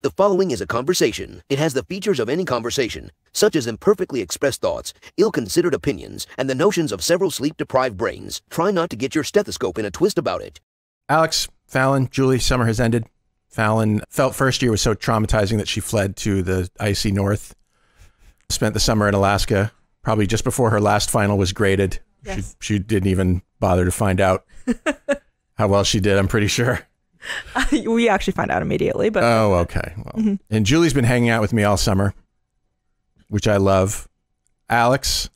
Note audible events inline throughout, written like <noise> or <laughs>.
The following is a conversation. It has the features of any conversation, such as imperfectly expressed thoughts, ill considered opinions, and the notions of several sleep deprived brains. Try not to get your stethoscope in a twist about it. Alex, Fallon, Julie, summer has ended. Fallon felt first year was so traumatizing that she fled to the icy north. Spent the summer in Alaska, probably just before her last final was graded. Yes. She, she didn't even bother to find out <laughs> how well she did, I'm pretty sure. <laughs> we actually find out immediately, but Oh, okay. Well, mm-hmm. and Julie's been hanging out with me all summer, which I love. Alex,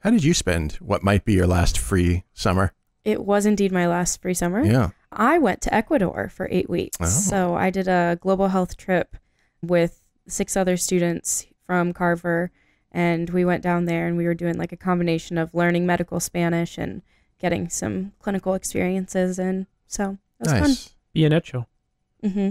how did you spend what might be your last free summer? It was indeed my last free summer. Yeah. I went to Ecuador for eight weeks. Oh. So I did a global health trip with six other students from Carver. And we went down there and we were doing like a combination of learning medical Spanish and getting some clinical experiences. And so it was nice. Bien hecho. fun. hmm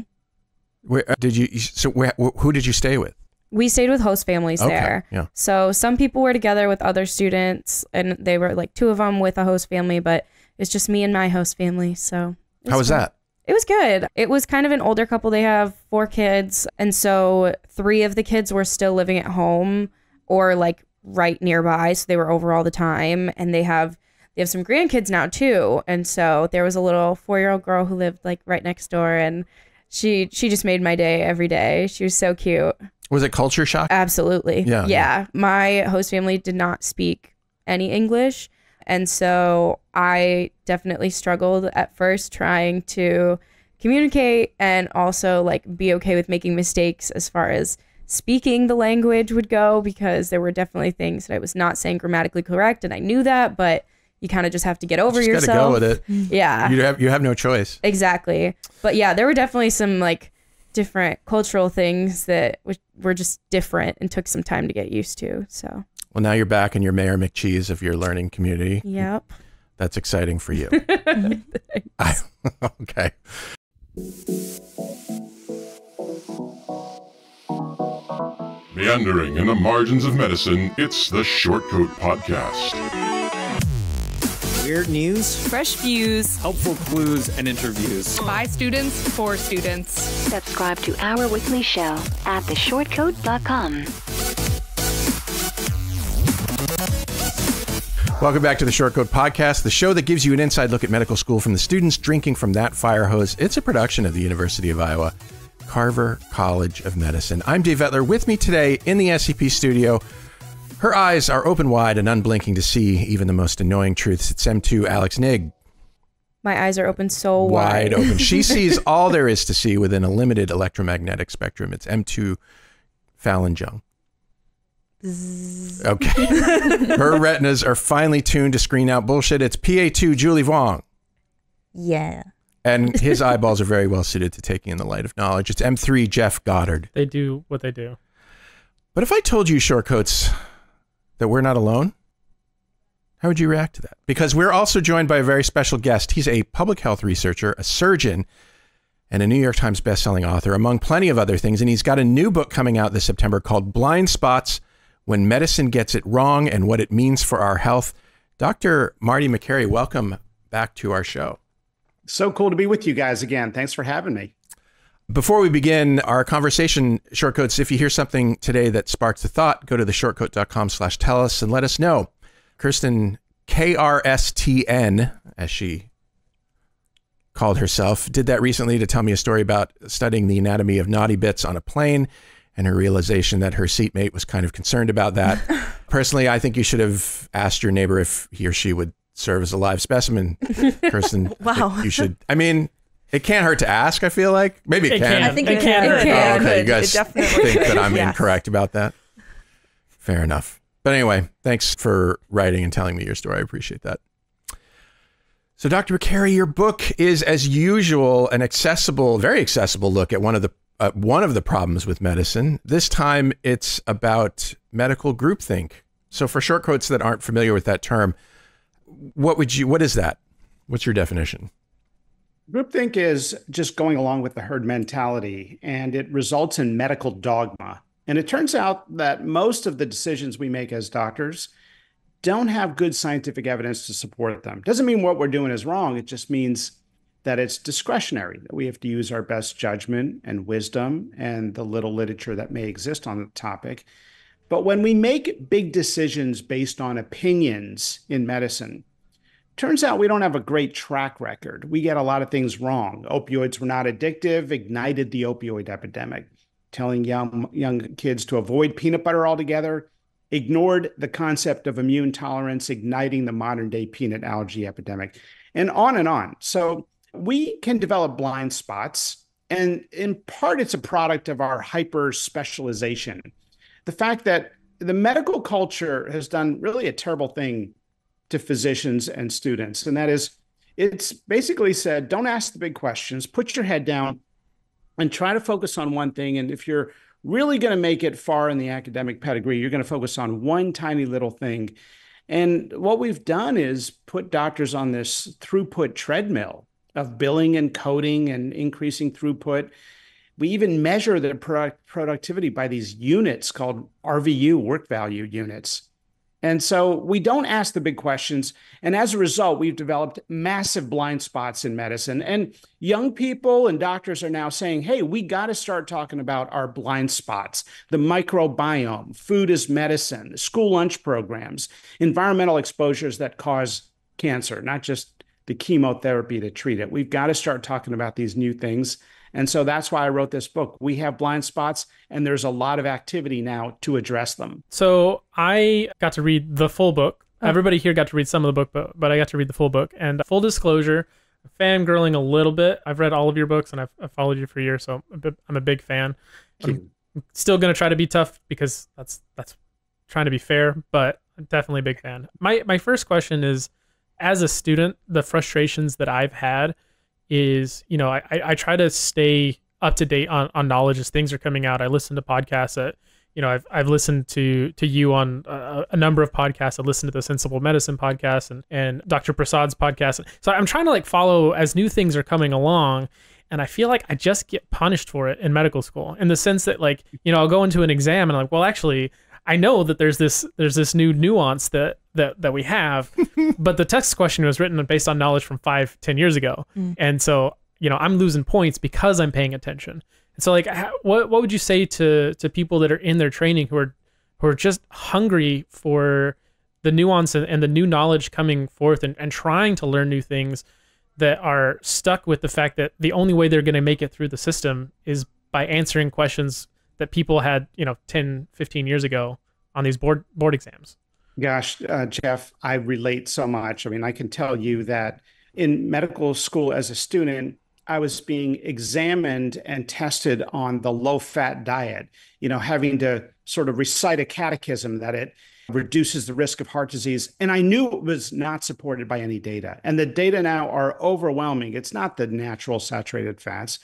Where uh, did you? So where, who did you stay with? We stayed with host families Okay, there. yeah. So some people were together with other students and they were like two of them with a host family, but it's just me and my host family. So it How was fun. that? It was good. It was kind of an older couple. They have four kids. And so three of the kids were still living at home or like right nearby. So they were over all the time. And they have they have some grandkids now too. And so there was a little four year old girl who lived like right next door and she she just made my day every day. She was so cute. Was it culture shock? Absolutely. Yeah, Yeah. My host family did not speak any English. And so I definitely struggled at first trying to communicate and also like be okay with making mistakes as far as speaking the language would go because there were definitely things that I was not saying grammatically correct and I knew that, but you kind of just have to get over Just gotta yourself. go with it. <laughs> Yeah. You have you have no choice. Exactly. But yeah, there were definitely some like different cultural things that w- were just different and took some time to get used to. So, Well, now you're back and you're Mayor McCheese of your learning community. yep. That's exciting for you. <laughs> I, <laughs> okay. Meandering in the margins of medicine, it's the Shortcoat Podcast. Weird news, Fresh views helpful clues, and interviews. by students for students. Subscribe to our weekly show at theshortcoat.com. Welcome back to the Shortcoat Podcast, the show that gives you an inside look at medical school from the students drinking from that fire hose. It's a production of the University of Iowa, Carver College of Medicine. I'm Dave Etler. With me today in the SCP studio, her eyes are open wide and unblinking to see even the most annoying truths. It's M2 Alex Nigg, My eyes are open so wide. wide open. <laughs> She sees all there is to see within a limited electromagnetic spectrum. It's M2 Fallon Jung. Okay. <laughs> Her retinas are finely tuned to screen out bullshit. It's PA2 Julie Vuong. yeah. And <laughs> his eyeballs are very well suited to taking in the light of knowledge. It's M3 Jeff Goddard. They do what they do. But if I told you, Shortcoats, that we're not alone, how would you react to that? Because we're also joined by a very special guest. He's a public health researcher, a surgeon, and a New York Times bestselling author, among plenty of other things. And he's got a new book coming out this September called Blind Spots When Medicine Gets It Wrong and What It Means for Our Health. Dr. Marty Makary, welcome back to our show. So cool to be with you guys again. Thanks for having me. Before we begin our conversation, Shortcoats, if you hear something today that sparks a thought, go to the shortcoat.com slash tell us and let us know. Kirsten, KRSTN, as she called herself, did that recently to tell me a story about studying the anatomy of naughty bits on a plane and her realization that her seatmate was kind of concerned about that. <laughs> Personally, I think you should have asked your neighbor if he or she would serve as a live specimen. <laughs> Kirsten, Wow. you should. I mean, it can't hurt to ask, I feel like. Maybe it, It can. can. I think It it, can can. hurt. It Oh, okay, you guys definitely think that. I'm Yes. incorrect about that. Fair enough. But anyway, thanks for writing and telling me your story. I appreciate that. So, Dr. Makary, your book is, as usual, an accessible, very accessible look at one of the uh, one of the problems with medicine. This time, it's about medical groupthink. So, for Shortcoats that aren't familiar with that term, what would you? What is that? What's your definition? Groupthink is just going along with the herd mentality, and it results in medical dogma. And it turns out that most of the decisions we make as doctors don't have good scientific evidence to support them. Doesn't mean what we're doing is wrong. It just means that it's discretionary, that we have to use our best judgment and wisdom and the little literature that may exist on the topic. But when we make big decisions based on opinions in medicine, turns out we don't have a great track record. We get a lot of things wrong. Opioids were not addictive, ignited the opioid epidemic. Telling young, young kids to avoid peanut butter altogether, ignored the concept of immune tolerance, igniting the modern day peanut allergy epidemic, and on and on. So we can develop blind spots. And in part, it's a product of our hyper specialization. The fact that the medical culture has done really a terrible thing to physicians and students. And that is, it's basically said, don't ask the big questions, put your head down and try to focus on one thing. And if you're really going to make it far in the academic pedigree, you're going to focus on one tiny little thing. And what we've done is put doctors on this throughput treadmill of billing and coding and increasing throughput. We even measure the product productivity by these units called RVU, work value units. And so we don't ask the big questions. And as a result, we've developed massive blind spots in medicine. And young people and doctors are now saying, hey, we got to start talking about our blind spots the microbiome, food as medicine, school lunch programs, environmental exposures that cause cancer, not just the chemotherapy to treat it. We've got to start talking about these new things. And so that's why I wrote this book. We have blind spots, and there's a lot of activity now to address them. So I got to read the full book. Oh. Everybody here got to read some of the book, but, but I got to read the full book. And full disclosure, fangirling a little bit. I've read all of your books and I've, I've followed you for years, so I'm a big fan. I'm still gonna try to be tough because that's that's trying to be fair, but I'm definitely a big fan. My my first question is, as a student, the frustrations that I've had is you know I, I try to stay up to date on, on knowledge as things are coming out. I listen to podcasts that you know I've I've listened to to you on a, a, number of podcasts. I listened to the Sensible Medicine podcast and and Dr. Prasad's podcast. So I'm trying to like follow as new things are coming along. And I feel like I just get punished for it in medical school in the sense that like, you know, I'll go into an exam and I'm like, well, actually, I know that there's this there's this new nuance that that that we have, <laughs> but the text question was written based on knowledge from five ten years ago, mm. and so you know I'm losing points because I'm paying attention. And so like, what what would you say to to people that are in their training who are who are just hungry for the nuance and, and the new knowledge coming forth and, and trying to learn new things that are stuck with the fact that the only way they're going to make it through the system is by answering questions that people had, you know, 10, 15 years ago on these board board exams. Gosh, uh, Jeff, I relate so much. I mean, I can tell you that in medical school as a student, I was being examined and tested on the low fat diet, you know, having to sort of recite a catechism that it reduces the risk of heart disease. And I knew it was not supported by any data. And the data now are overwhelming. It's not the natural saturated fats,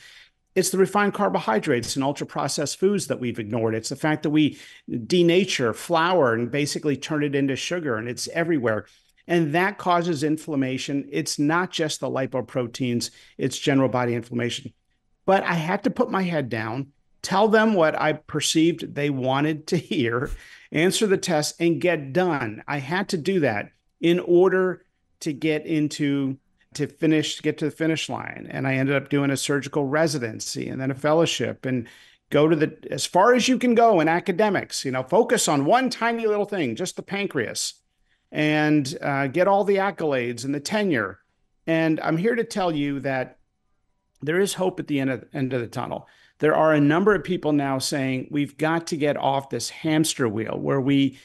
it's the refined carbohydrates and ultra processed foods that we've ignored. It's the fact that we denature flour and basically turn it into sugar, and it's everywhere. And that causes inflammation. It's not just the lipoproteins, it's general body inflammation. But I had to put my head down, tell them what I perceived they wanted to hear, answer the test, and get done. I had to do that in order to get into to finish get to the finish line. And i ended up doing a surgical residency and then a fellowship and go to the as far as you can go in academics you know focus on one tiny little thing just the pancreas and uh, get all the accolades and the tenure. And i'm here to tell you that there is hope at the end of, end of the tunnel. There are a number of people now saying we've got to get off this hamster wheel where we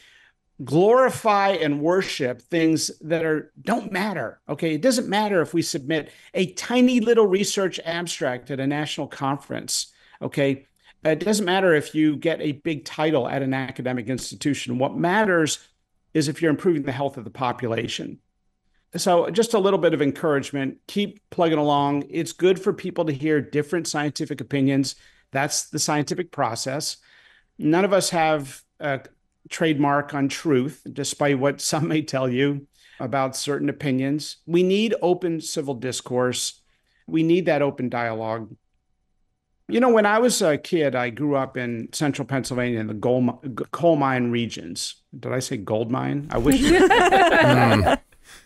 glorify and worship things that are don't matter okay? It doesn't matter if we submit a tiny little research abstract at a national conference okay? It doesn't matter if you get a big title at an academic institution. What matters is if you're improving the health of the population. So just a little bit of encouragement. Keep plugging along. It's good for people to hear different scientific opinions. That's the scientific process. None of us have uh, trademark on truth, despite what <laughs> some may tell you about certain opinions. We need open civil discourse. We need that open dialogue. You know, when I was a kid, I grew up in central Pennsylvania in the gold, coal mine regions. Did I say gold mine? I wish. <laughs> mm.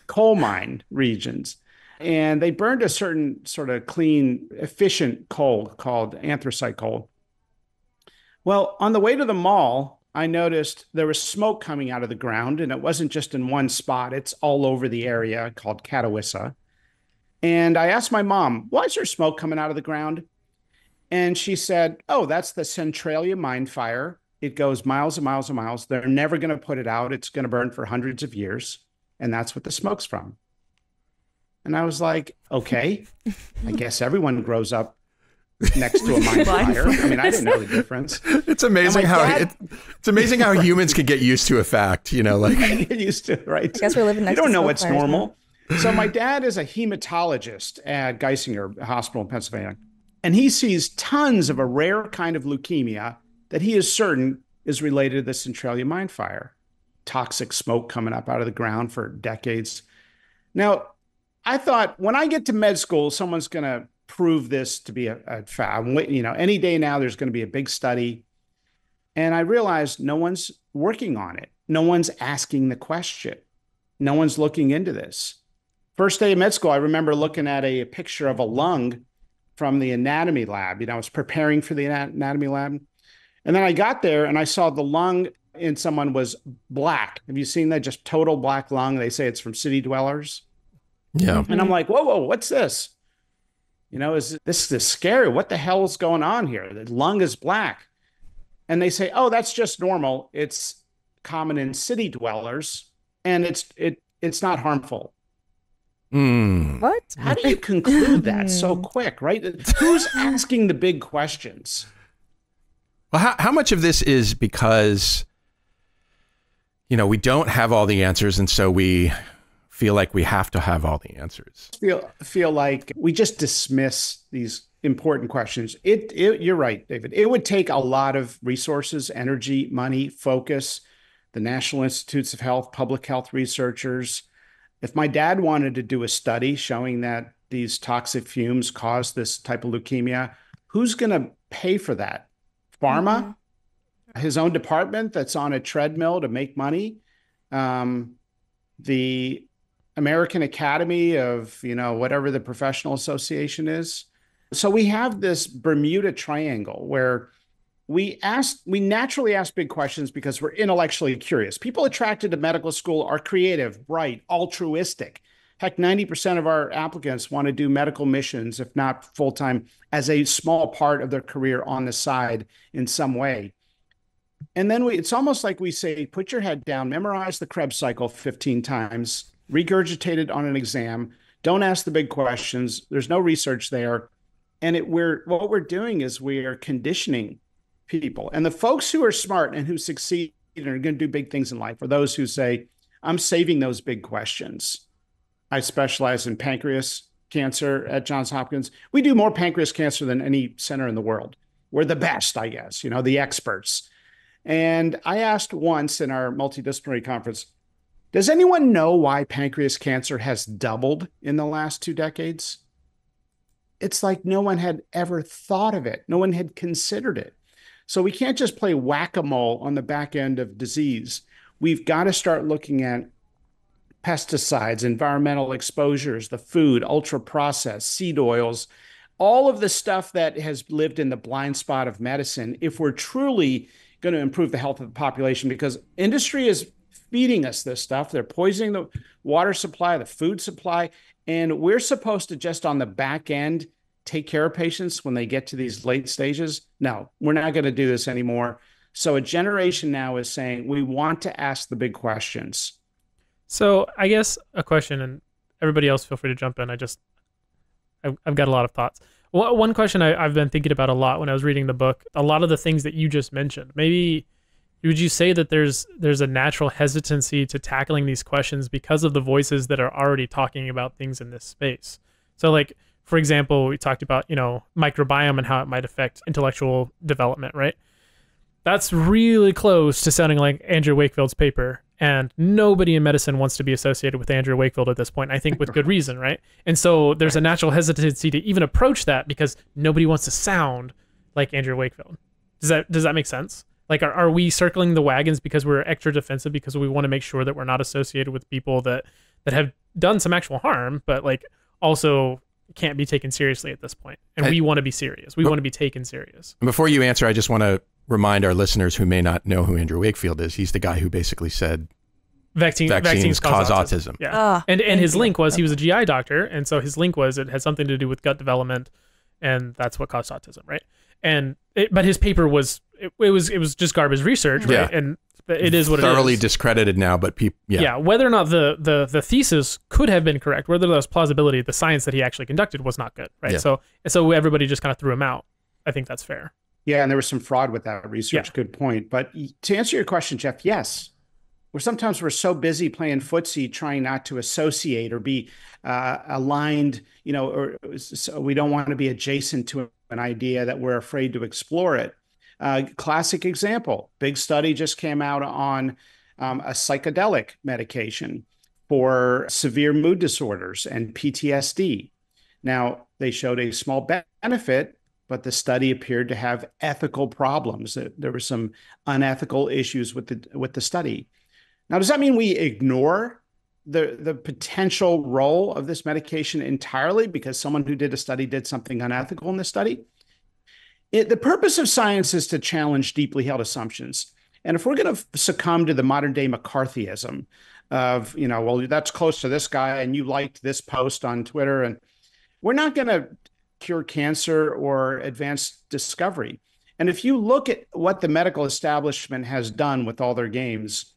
Coal mine regions. and they burned a certain sort of clean, efficient coal called anthracite coal. Well, on the way to the mall, I noticed there was smoke coming out of the ground, and it wasn't just in one spot, it's all over the area called Catawissa. And I asked my mom, why is there smoke coming out of the ground? And she said, oh, that's the Centralia mine fire. It goes miles and miles and miles. They're never going to put it out. It's going to burn for hundreds of years. And that's what the smoke's from. And I was like, okay, I guess everyone grows up next to a mine fire. I mean, I didn't know the difference. It's amazing how dad, it, it's amazing how right. humans can get used to a fact. You know, like <laughs> get used to right. I guess we're living next. You don't know what's normal. so my dad is a hematologist at Geisinger Hospital in Pennsylvania, and he sees tons of a rare kind of leukemia that he is certain is related to the Centralia mine fire. Toxic smoke coming up out of the ground for decades. Now, I thought when I get to med school, someone's going to prove this to be a, a fact. You know, any day now, there's going to be a big study. And I realized no one's working on it. No one's asking the question. No one's looking into this. First day of med school, I remember looking at a, a picture of a lung from the anatomy lab. You know, I was preparing for the anatomy lab. And then I got there and I saw the lung in someone was black. Have you seen that? Just total black lung. They say it's from city dwellers. Yeah. And I'm like, whoa, whoa, what's this? You know, is this is scary? What the hell is going on here? The lung is black. And they say, oh, that's just normal. It's common in city dwellers, and it's it it's not harmful. Mm. What? How do you conclude that so quick, right? Who's asking the big questions? Well, how, how much of this is because, you know, we don't have all the answers, and so we feel like we have to have all the answers. Feel feel like we just dismiss these important questions. It, it you're right, David. It would take a lot of resources, energy, money, focus. The National Institutes of Health, public health researchers. If my dad wanted to do a study showing that these toxic fumes cause this type of leukemia, who's going to pay for that? Pharma, mm-hmm. his own department that's on a treadmill to make money. Um, the American Academy of, you know, whatever the professional association is. So we have this Bermuda Triangle where we ask we naturally ask big questions because we're intellectually curious. People attracted to medical school are creative, bright, altruistic. Heck, 90% of our applicants want to do medical missions, if not full time, as a small part of their career on the side in some way. And then we, it's almost like we say, put your head down, memorize the Krebs cycle 15 times, regurgitated on an exam. Don't ask the big questions. There's no research there. And it we're what we're doing is we are conditioning people. And the folks who are smart and who succeed and are going to do big things in life are those who say, I'm saving those big questions. I specialize in pancreas cancer at Johns Hopkins. We do more pancreas cancer than any center in the world. We're the best, I guess, you know, the experts. And I asked once in our multidisciplinary conference, does anyone know why pancreas cancer has doubled in the last two decades? It's like no one had ever thought of it, no one had considered it. So we can't just play whack a mole on the back end of disease. We've got to start looking at pesticides, environmental exposures, the food, ultra processed, seed oils, all of the stuff that has lived in the blind spot of medicine. If we're truly going to improve the health of the population, because industry is feeding us this stuff. They're poisoning the water supply, the food supply. And we're supposed to just on the back end take care of patients when they get to these late stages. No, we're not going to do this anymore. So a generation now is saying we want to ask the big questions. So I guess a question, and everybody else feel free to jump in. I just, I've, got a lot of thoughts. Well, one question I've been thinking about a lot when I was reading the book, a lot of the things that you just mentioned, maybe would you say that there's there's a natural hesitancy to tackling these questions because of the voices that are already talking about things in this space? So like for example we talked about you know microbiome and how it might affect intellectual development right? That's really close to sounding like andrew wakefield's paper and nobody in medicine wants to be associated with andrew wakefield at this point i think with good <laughs> reason right? And so there's a natural hesitancy to even approach that because nobody wants to sound like andrew wakefield. Does that does that make sense like, are, are we circling the wagons because we're extra defensive because we want to make sure that we're not associated with people that that have done some actual harm, but like also can't be taken seriously at this point. And I- we want to be serious. We want to be taken serious. Before you answer, I just want to remind our listeners who may not know who Andrew Wakefield is. He's the guy who basically said Vaccine, Vaccines vaccines, cause cause, autism. autism. Yeah. Ah, and and his link was he was a GI doctor, and so his link was it had something to do with gut development, and that's what caused autism, right? And it, but his paper was it, it was it was just garbage research, right? Yeah. And it is what thoroughly it is. discredited now, but people, yeah. yeah. whether or not the, the the thesis could have been correct, whether there was plausibility, the science that he actually conducted was not good, right? Yeah. So so everybody just kind of threw him out. I think that's fair. Yeah, and there was some fraud with that research. Yeah. Good point. But to answer your question, Jeff, yes. We're sometimes we're so busy playing footsie, trying not to associate or be uh, aligned, you know, or so we don't want to be adjacent to an idea that we're afraid to explore it. Uh, classic example: big study just came out on um, a psychedelic medication for severe mood disorders and PTSD. Now, they showed a small benefit, but the study appeared to have ethical problems. There were some unethical issues with the with the study. Now, does that mean we ignore the the potential role of this medication entirely because someone who did a study did something unethical in the study? It, the purpose of science is to challenge deeply held assumptions. And if we're going to succumb to the modern day McCarthyism of, you know, well, that's close to this guy and you liked this post on Twitter, and we're not going to cure cancer or advance discovery. And if you look at what the medical establishment has done with all their games,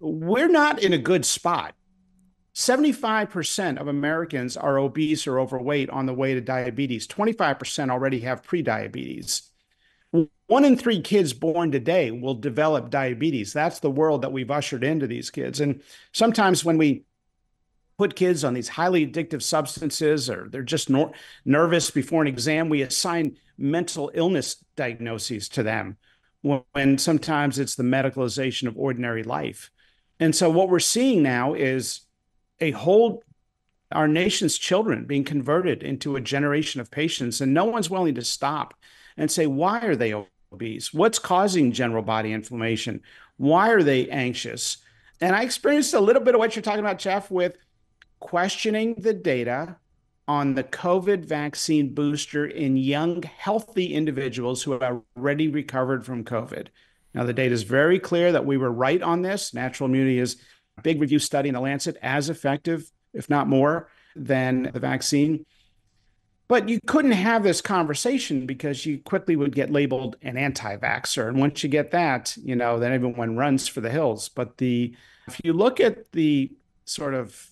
we're not in a good spot. 75% of Americans are obese or overweight on the way to diabetes. 25% already have prediabetes. One in three kids born today will develop diabetes. That's the world that we've ushered into these kids. And sometimes when we put kids on these highly addictive substances or they're just nor- nervous before an exam, we assign mental illness diagnoses to them when, when sometimes it's the medicalization of ordinary life. And so what we're seeing now is a whole our nation's children being converted into a generation of patients and no one's willing to stop and say why are they obese? What's causing general body inflammation? Why are they anxious? And i experienced a little bit of what you're talking about jeff with questioning the data on the covid vaccine booster in young healthy individuals who have already recovered from covid. Now the data is very clear that we were right on this. Natural immunity is big review study in the lancet as effective if not more than the vaccine but you couldn't have this conversation because you quickly would get labeled an anti-vaxxer. And once you get that, you know, then everyone runs for the hills. But the if you look at the sort of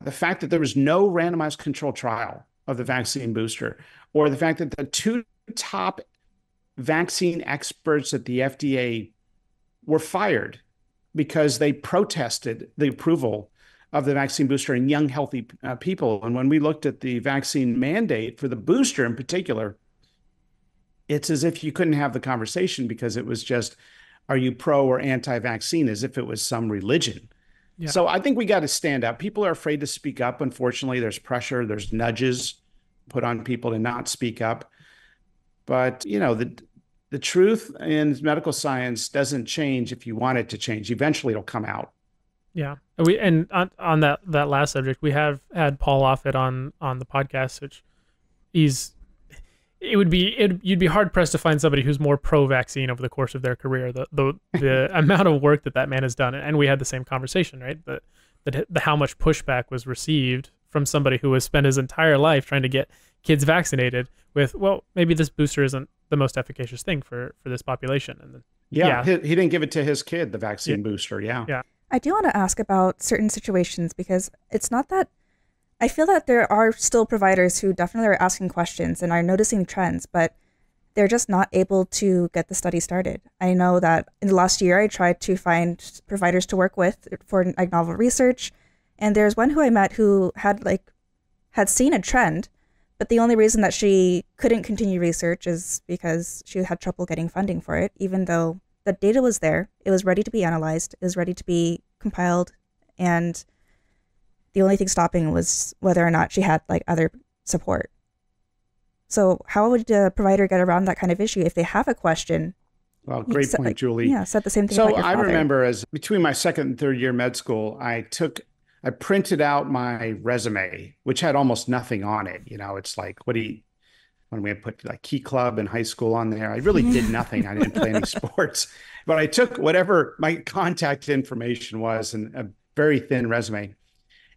the fact that there was no randomized control trial of the vaccine booster, or the fact that the two top vaccine experts at the FDA were fired because they protested the approval of the vaccine booster in young, healthy uh, people. And when we looked at the vaccine mandate for the booster in particular, it's as if you couldn't have the conversation because it was just, are you pro or anti vaccine, as if it was some religion. Yeah. So I think we got to stand up. People are afraid to speak up. Unfortunately, there's pressure, there's nudges put on people to not speak up. But, you know, the, the truth in medical science doesn't change if you want it to change. Eventually, it'll come out. Yeah, And we and on, on that that last subject, we have had Paul Offit on on the podcast, which he's it would be it, you'd be hard pressed to find somebody who's more pro vaccine over the course of their career. The the <laughs> the amount of work that that man has done, and we had the same conversation, right? That that the, how much pushback was received from somebody who has spent his entire life trying to get kids vaccinated with, well, maybe this booster isn't the most efficacious thing for for this population, and then Yeah, He, he didn't give it to his kid, the vaccine booster. Yeah. Yeah. I do want to ask about certain situations because it's not that I feel that there are still providers who definitely are asking questions and are noticing trends, but they're just not able to get the study started. I know that in the last year, I tried to find providers to work with for like novel research, and there's one who I met who had like had seen a trend, but the only reason that she couldn't continue research is because she had trouble getting funding for it, even though the data was there, it was ready to be analyzed, it was ready to be compiled, and the only thing stopping was whether or not she had like other support. So how would a provider get around that kind of issue if they have a question? Well, great said- point, like, Julie. Yeah, said the same thing. So I remember as between my second and third year med school, I took I printed out my resume, which had almost nothing on it. You know, it's like, what do you, when we had put like Key Club in high school on there, I really did nothing. I didn't play any <laughs> sports, but I took whatever my contact information was and a very thin resume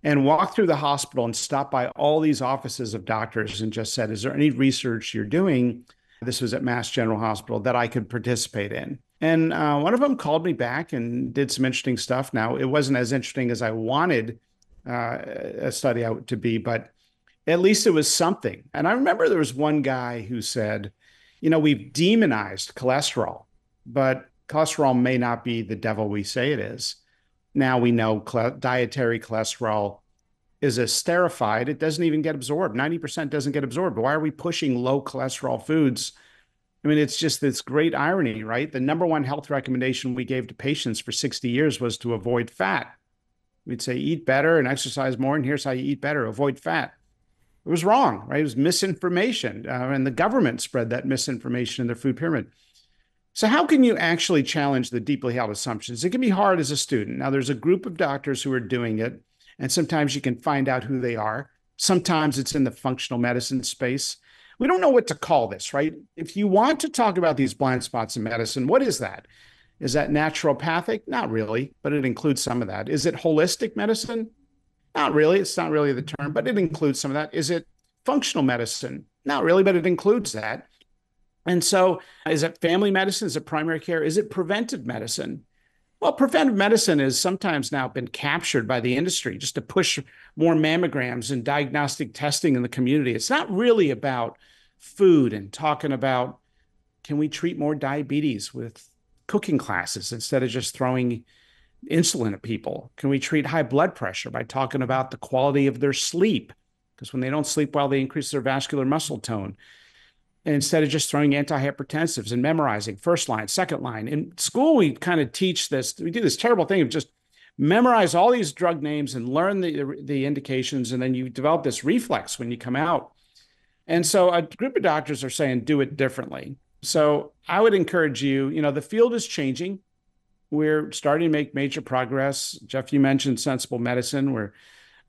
and walked through the hospital and stopped by all these offices of doctors and just said, Is there any research you're doing? This was at Mass General Hospital that I could participate in. And uh, one of them called me back and did some interesting stuff. Now, it wasn't as interesting as I wanted uh, a study out to be, but at least it was something. And I remember there was one guy who said, you know, we've demonized cholesterol, but cholesterol may not be the devil we say it is. Now we know cl- dietary cholesterol is esterified. It doesn't even get absorbed. 90% doesn't get absorbed. Why are we pushing low cholesterol foods? I mean, it's just this great irony, right? The number one health recommendation we gave to patients for 60 years was to avoid fat. We'd say eat better and exercise more, and here's how you eat better avoid fat. It was wrong, right? It was misinformation. Uh, and the government spread that misinformation in their food pyramid. So, how can you actually challenge the deeply held assumptions? It can be hard as a student. Now, there's a group of doctors who are doing it, and sometimes you can find out who they are. Sometimes it's in the functional medicine space we don't know what to call this, right? If you want to talk about these blind spots in medicine, what is that? Is that naturopathic? Not really, but it includes some of that. Is it holistic medicine? Not really. It's not really the term, but it includes some of that. Is it functional medicine? Not really, but it includes that. And so, is it family medicine? Is it primary care? Is it preventive medicine? Well, preventive medicine has sometimes now been captured by the industry just to push more mammograms and diagnostic testing in the community. It's not really about food and talking about can we treat more diabetes with cooking classes instead of just throwing insulin at people? Can we treat high blood pressure by talking about the quality of their sleep? Because when they don't sleep well, they increase their vascular muscle tone. And instead of just throwing antihypertensives and memorizing first line, second line. In school, we kind of teach this, we do this terrible thing of just memorize all these drug names and learn the, the indications. And then you develop this reflex when you come out and so a group of doctors are saying do it differently. So I would encourage you, you know, the field is changing. We're starting to make major progress. Jeff, you mentioned sensible medicine. We're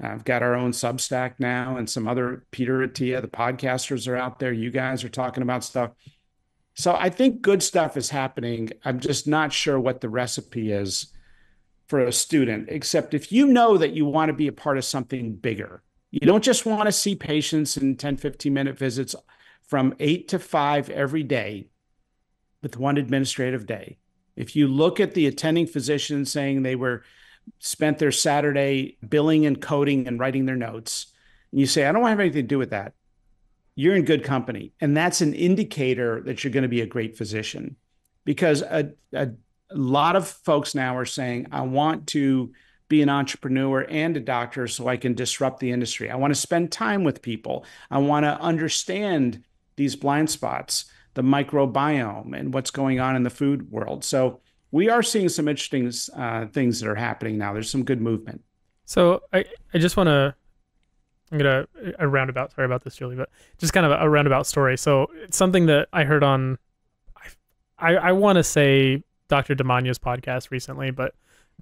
I've got our own Substack now, and some other Peter Attia, the podcasters are out there. You guys are talking about stuff. So I think good stuff is happening. I'm just not sure what the recipe is for a student, except if you know that you want to be a part of something bigger, you don't just want to see patients in 10, 15 minute visits from eight to five every day with one administrative day. If you look at the attending physician saying they were spent their Saturday billing and coding and writing their notes, and you say, I don't have anything to do with that, you're in good company. And that's an indicator that you're going to be a great physician because a, a, a lot of folks now are saying, I want to be an entrepreneur and a doctor so I can disrupt the industry. I want to spend time with people. I want to understand these blind spots, the microbiome, and what's going on in the food world. So we are seeing some interesting uh, things that are happening now. There's some good movement. So I, I just want to I'm gonna a roundabout. Sorry about this, Julie, but just kind of a roundabout story. So it's something that I heard on, I I, I want to say Dr. Damania's podcast recently, but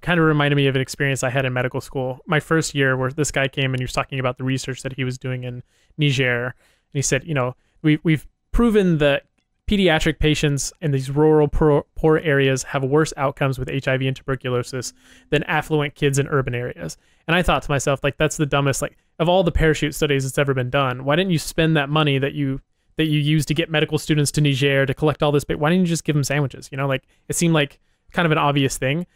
kind of reminded me of an experience I had in medical school. My first year, where this guy came and he was talking about the research that he was doing in Niger, and he said, you know, we we've proven that pediatric patients in these rural poor, poor areas have worse outcomes with HIV and tuberculosis than affluent kids in urban areas. And I thought to myself, like, that's the dumbest. Like, of all the parachute studies that's ever been done, why didn't you spend that money that you that you use to get medical students to Niger to collect all this? But Why didn't you just give them sandwiches? You know, like it seemed like kind of an obvious thing.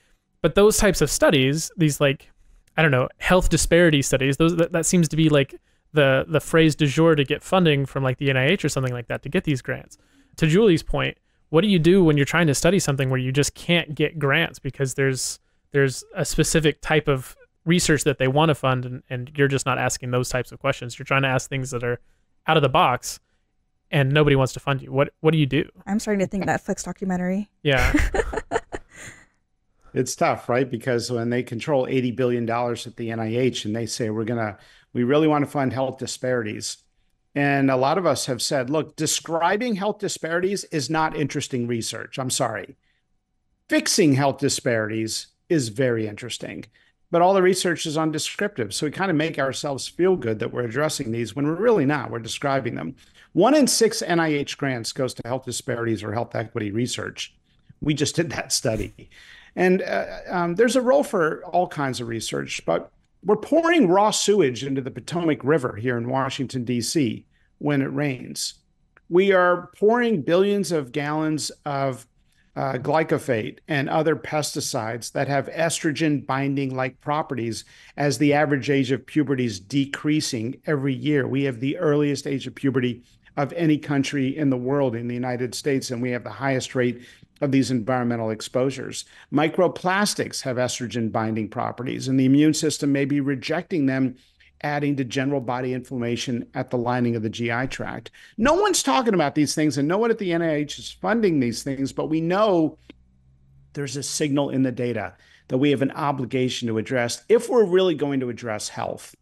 But those types of studies, these like, I don't know, health disparity studies, those that, that seems to be like the the phrase du jour to get funding from like the NIH or something like that to get these grants. To Julie's point, what do you do when you're trying to study something where you just can't get grants because there's there's a specific type of research that they want to fund and, and you're just not asking those types of questions. You're trying to ask things that are out of the box and nobody wants to fund you. What what do you do? I'm starting to think Netflix documentary. Yeah. <laughs> it's tough, right? Because when they control $80 billion at the NIH and they say, we're going to, we really want to fund health disparities. And a lot of us have said, look, describing health disparities is not interesting research. I'm sorry. Fixing health disparities is very interesting. but all the research is on descriptive. So we kind of make ourselves feel good that we're addressing these when we're really not. We're describing them. One in six NIH grants goes to health disparities or health equity research. We just did that study. And uh, um, there's a role for all kinds of research, but we're pouring raw sewage into the Potomac River here in Washington, D.C. when it rains. We are pouring billions of gallons of uh, glyphosate and other pesticides that have estrogen binding like properties as the average age of puberty is decreasing every year. We have the earliest age of puberty of any country in the world in the United States, and we have the highest rate of these environmental exposures. Microplastics have estrogen binding properties, and the immune system may be rejecting them adding to general body inflammation at the lining of the GI tract. No one's talking about these things, and no one at the NIH is funding these things, but we know there's a signal in the data that we have an obligation to address if we're really going to address health.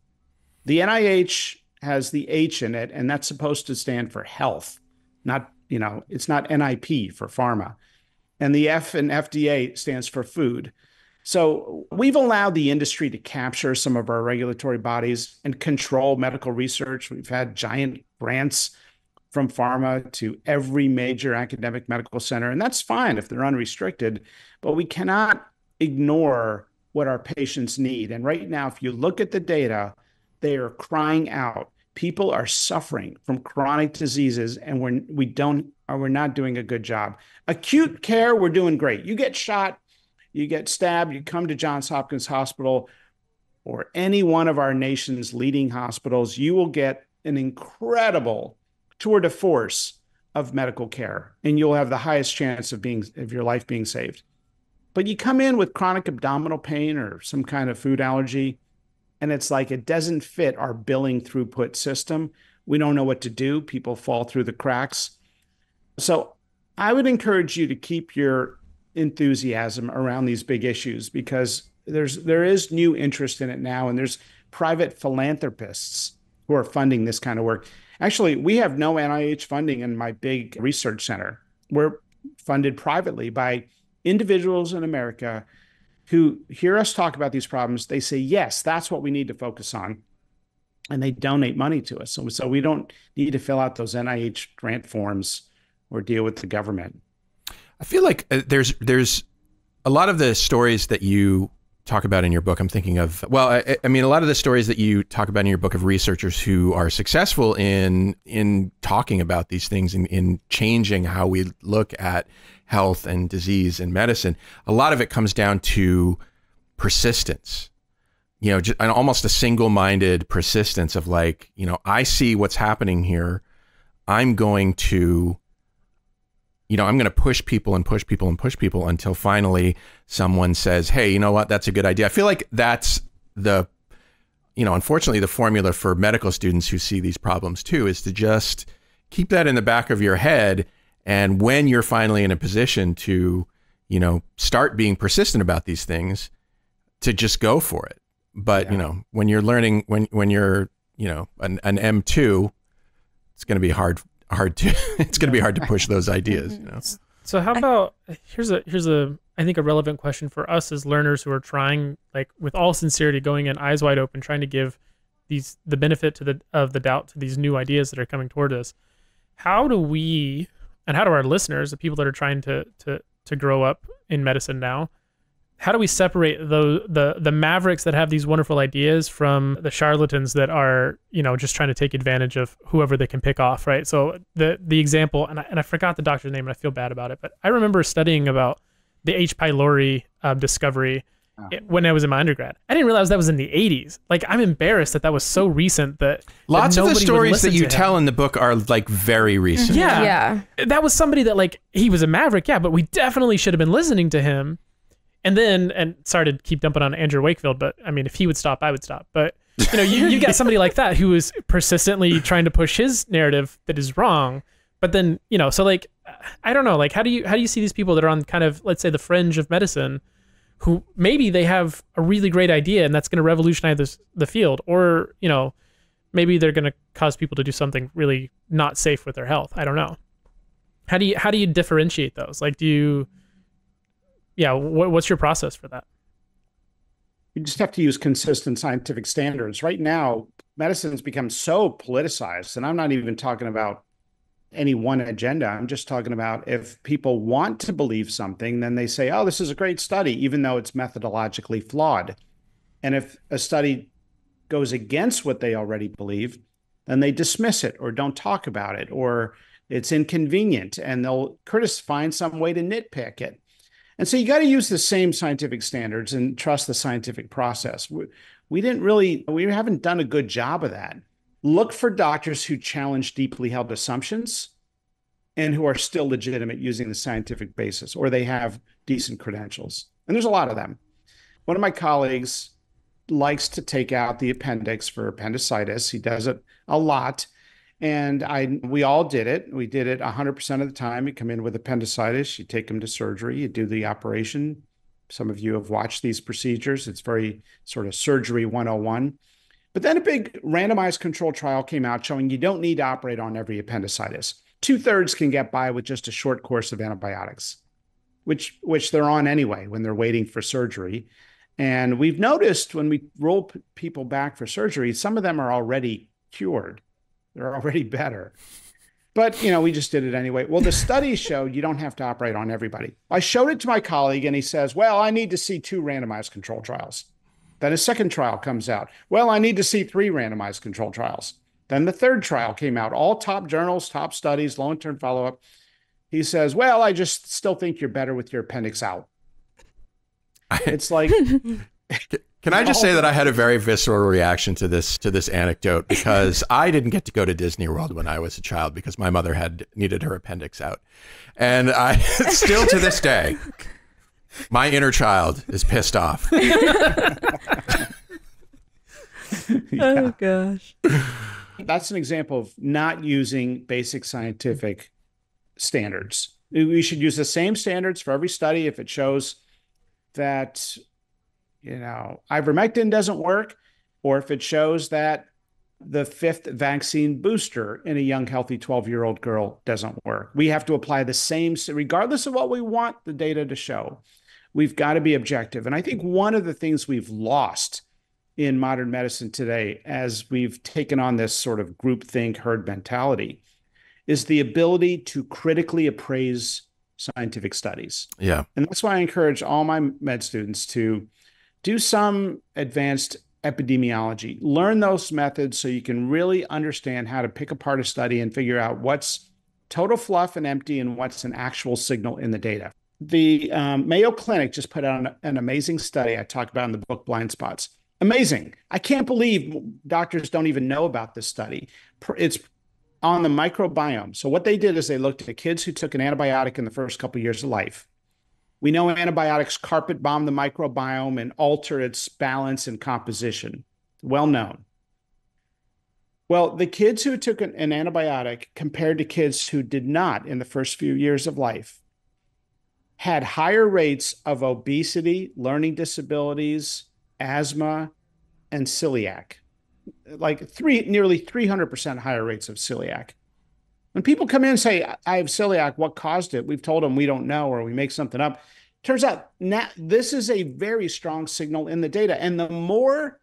The NIH has the H in it, and that's supposed to stand for health, not, you know, it's not NIP for pharma. And the F in FDA stands for food. So we've allowed the industry to capture some of our regulatory bodies and control medical research. We've had giant grants from pharma to every major academic medical center, and that's fine if they're unrestricted, but we cannot ignore what our patients need. And right now, if you look at the data, they are crying out. People are suffering from chronic diseases, and we're we don't or we're not doing a good job. Acute care, we're doing great. You get shot, you get stabbed, you come to Johns Hopkins Hospital or any one of our nation's leading hospitals, you will get an incredible tour de force of medical care and you'll have the highest chance of being of your life being saved. But you come in with chronic abdominal pain or some kind of food allergy and it's like it doesn't fit our billing throughput system. We don't know what to do. People fall through the cracks. So I would encourage you to keep your enthusiasm around these big issues because there's there is new interest in it now and there's private philanthropists who are funding this kind of work. Actually, we have no NIH funding in my big research center. We're funded privately by individuals in America who hear us talk about these problems. They say, yes, that's what we need to focus on. And they donate money to us. So, so we don't need to fill out those NIH grant forms or deal with the government. I feel like uh, there's there's a lot of the stories that you talk about in your book. I'm thinking of well, I, I, mean, a lot of the stories that you talk about in your book of researchers who are successful in in talking about these things and in, in changing how we look at health and disease and medicine. A lot of it comes down to persistence. You know, just, almost a single-minded persistence of like, you know, I see what's happening here. I'm going to you know, I'm going to push people and push people and push people until finally someone says, "Hey, you know what? That's a good idea." I feel like that's the you know, unfortunately the formula for medical students who see these problems too is to just keep that in the back of your head and when you're finally in a position to, you know, start being persistent about these things, to just go for it. But, yeah. you know, when you're learning when when you're, you know, an, an M2, it's going to be hard hard to <laughs> it's going to be hard to push those ideas you mm-hmm. know? So how about here's a here's a i think a relevant question for us as learners who are trying like with all sincerity going in eyes wide open trying to give these the benefit to the of the doubt to these new ideas that are coming toward us. How do we and how do our listeners the people that are trying to to to grow up in medicine now how do we separate the the the mavericks that have these wonderful ideas from the charlatans that are you know just trying to take advantage of whoever they can pick off right? So the the example and I, and I forgot the doctor's name and I feel bad about it but I remember studying about the H. pylori um, discovery oh. when I was in my undergrad. I didn't realize that was in the 80s like I'm embarrassed that that was so recent that lots that of the stories that you tell in the book are like very recent. Yeah. Yeah. That was somebody that like he was a maverick yeah but we definitely should have been listening to him and then, and sorry to keep dumping on Andrew Wakefield, but I mean, if he would stop, I would stop. But you know, you, you somebody like that who is persistently trying to push his narrative that is wrong. But then, you know, so like, I don't know, like, how do you how do you see these people that are on kind of let's say the fringe of medicine, who maybe they have a really great idea and that's going to revolutionize this, the field, or you know, maybe they're going to cause people to do something really not safe with their health. I don't know. How do you how do you differentiate those? Like, do you yeah, what, what's your process for that? You just have to use consistent scientific standards. Right now, medicine's become so politicized, and I'm not even talking about any one agenda. I'm just talking about if people want to believe something, then they say, oh, this is a great study, even though it's methodologically flawed. And if a study goes against what they already believe, then they dismiss it or don't talk about it or it's inconvenient and they'll critic find some way to nitpick it. And so you got to use the same scientific standards and trust the scientific process. We, we didn't really, we haven't done a good job of that. Look for doctors who challenge deeply held assumptions and who are still legitimate using the scientific basis or they have decent credentials. And there's a lot of them. One of my colleagues likes to take out the appendix for appendicitis. He does it a lot. And I we all did it. We did it 100% of the time. You come in with appendicitis, you take them to surgery, you do the operation. Some of you have watched these procedures. It's very sort of surgery 101. But then a big randomized control trial came out showing you don't need to operate on every appendicitis. Two thirds can get by with just a short course of antibiotics, which which they're on anyway when they're waiting for surgery. And we've noticed when we roll p- people back for surgery, some of them are already cured. They're already better. But, you know, we just did it anyway. Well, the studies <laughs> showed you don't have to operate on everybody. I showed it to my colleague and he says, Well, I need to see two randomized control trials. Then a second trial comes out. Well, I need to see three randomized control trials. Then the third trial came out, all top journals, top studies, long term follow up. He says, Well, I just still think you're better with your appendix out. It's like <laughs> <laughs> Can I just say that I had a very visceral reaction to this to this anecdote because <laughs> I didn't get to go to Disney World when I was a child because my mother had needed her appendix out. And I <laughs> still to this day my inner child is pissed off. <laughs> Oh gosh. That's an example of not using basic scientific standards. We should use the same standards for every study if it shows that you know ivermectin doesn't work or if it shows that the fifth vaccine booster in a young healthy 12 year old girl doesn't work we have to apply the same regardless of what we want the data to show we've got to be objective and i think one of the things we've lost in modern medicine today as we've taken on this sort of groupthink herd mentality is the ability to critically appraise scientific studies. Yeah. And that's why I encourage all my med students to do some advanced epidemiology, learn those methods so you can really understand how to pick apart a study and figure out what's total fluff and empty and what's an actual signal in the data. The um, Mayo Clinic just put out an, an amazing study I talk about in the book Blind Spots. Amazing. I can't believe doctors don't even know about this study. It's on the microbiome. So what they did is they looked at kids who took an antibiotic in the first couple of years of life. We know antibiotics carpet bomb the microbiome and alter its balance and composition. Well known. Well, the kids who took an, an antibiotic compared to kids who did not in the first few years of life had higher rates of obesity, learning disabilities, asthma, and celiac like three nearly 300% higher rates of celiac. When people come in and say, I have celiac, what caused it? We've told them we don't know or we make something up. Turns out now, this is a very strong signal in the data. And the more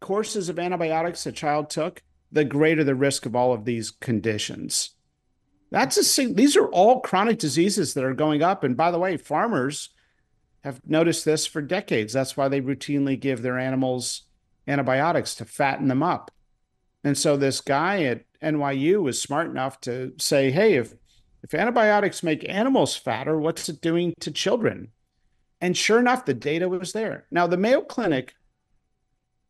courses of antibiotics a child took, the greater the risk of all of these conditions. That's a these are all chronic diseases that are going up. And by the way, farmers have noticed this for decades. That's why they routinely give their animals antibiotics to fatten them up. And so this guy at NYU was smart enough to say, hey, if if antibiotics make animals fatter, what's it doing to children? And sure enough, the data was there. Now, the Mayo Clinic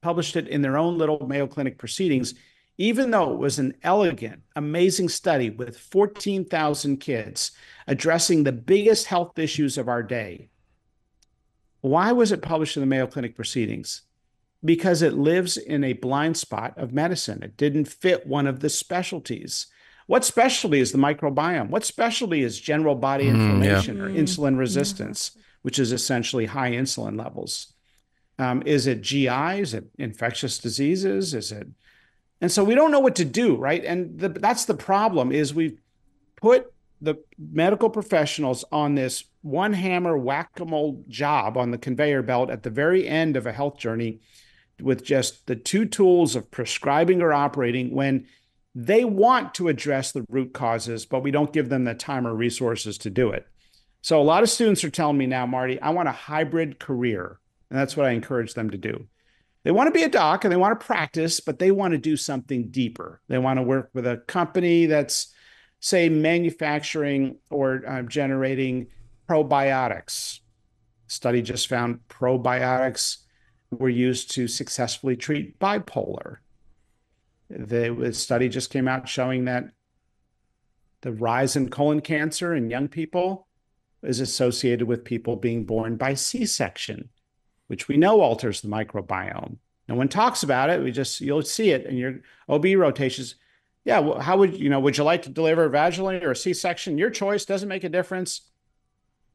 published it in their own little Mayo Clinic proceedings, even though it was an elegant, amazing study with 14,000 kids addressing the biggest health issues of our day. Why was it published in the Mayo Clinic proceedings? Because it lives in a blind spot of medicine. It didn't fit one of the specialties. What specialty is the microbiome? What specialty is general body inflammation mm, yeah. or insulin resistance, yeah. which is essentially high insulin levels? Um, is it GI? Is it infectious diseases? Is it? And so we don't know what to do, right? And the, that's the problem is we've put the medical professionals on this one hammer whack a mole job on the conveyor belt at the very end of a health journey with just the two tools of prescribing or operating when they want to address the root causes, but we don't give them the time or resources to do it. So a lot of students are telling me now, Marty, I want a hybrid career. And that's what I encourage them to do. They want to be a doc and they want to practice, but they want to do something deeper. They want to work with a company that's, say, manufacturing or uh, generating probiotics. Study just found probiotics were used to successfully treat bipolar. The study just came out showing that the rise in colon cancer in young people is associated with people being born by C section, which we know alters the microbiome. No one talks about it. We just, you'll see it in your OB rotations. Yeah, well, how would you know? Would you like to deliver vaginally or a C section? Your choice doesn't make a difference.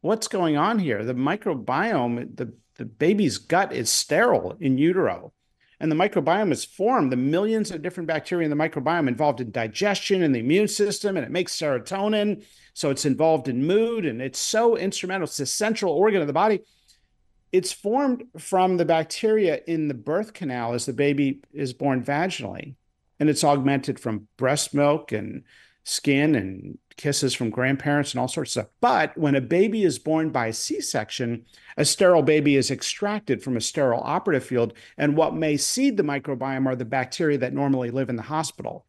What's going on here? The microbiome, the, the baby's gut is sterile in utero and the microbiome is formed. The millions of different bacteria in the microbiome involved in digestion and the immune system, and it makes serotonin. So it's involved in mood, and it's so instrumental. It's a central organ of the body. It's formed from the bacteria in the birth canal as the baby is born vaginally, and it's augmented from breast milk and skin and kisses from grandparents and all sorts of stuff. But when a baby is born by C section, a sterile baby is extracted from a sterile operative field. And what may seed the microbiome are the bacteria that normally live in the hospital.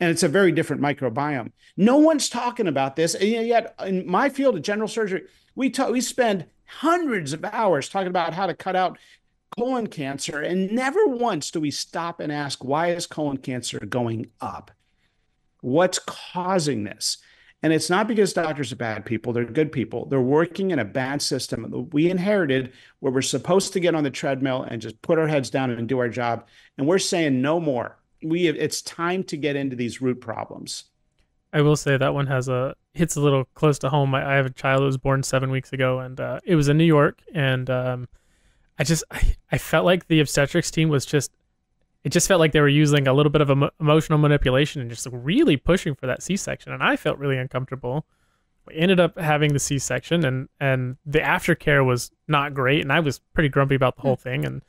And it's a very different microbiome. No one's talking about this. And yet, in my field of general surgery, we, we spend hundreds of hours talking about how to cut out colon cancer. And never once do we stop and ask, why is colon cancer going up? What's causing this? And it's not because doctors are bad people, they're good people. They're working in a bad system that we inherited where we're supposed to get on the treadmill and just put our heads down and do our job. And we're saying no more. We have, it's time to get into these root problems. I will say that one has a hits a little close to home. I, I have a child who was born seven weeks ago, and uh, it was in New York, and um, I just I, I felt like the obstetrics team was just it just felt like they were using a little bit of emotional manipulation and just really pushing for that C-section, and I felt really uncomfortable. We ended up having the C-section, and and the aftercare was not great, and I was pretty grumpy about the whole hmm. thing. And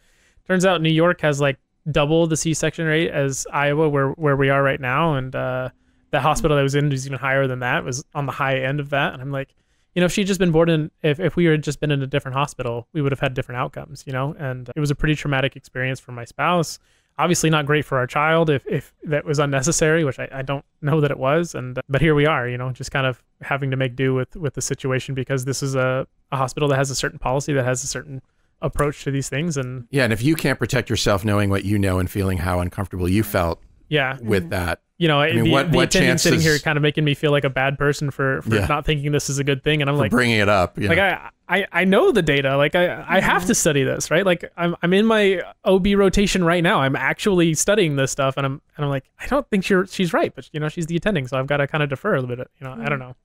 turns out New York has like double the C-section rate as Iowa, where where we are right now, and uh, the hospital I was in was even higher than that. It was on the high end of that, and I'm like, you know, if she'd just been born in, if, if we had just been in a different hospital, we would have had different outcomes, you know, and it was a pretty traumatic experience for my spouse obviously not great for our child if, if that was unnecessary, which I, I don't know that it was. And uh, but here we are, you know, just kind of having to make do with with the situation because this is a, a hospital that has a certain policy that has a certain approach to these things. And yeah and if you can't protect yourself knowing what you know and feeling how uncomfortable you felt yeah. with mm-hmm. that you know, I mean, the, what, the what attendant sitting here kind of making me feel like a bad person for, for yeah. not thinking this is a good thing, and I'm for like bringing it up. Like I, I, I know the data. Like I, I have to study this, right? Like I'm, I'm in my OB rotation right now. I'm actually studying this stuff, and I'm, and I'm like, I don't think she's she's right, but you know, she's the attending, so I've got to kind of defer a little bit. You know, mm. I don't know.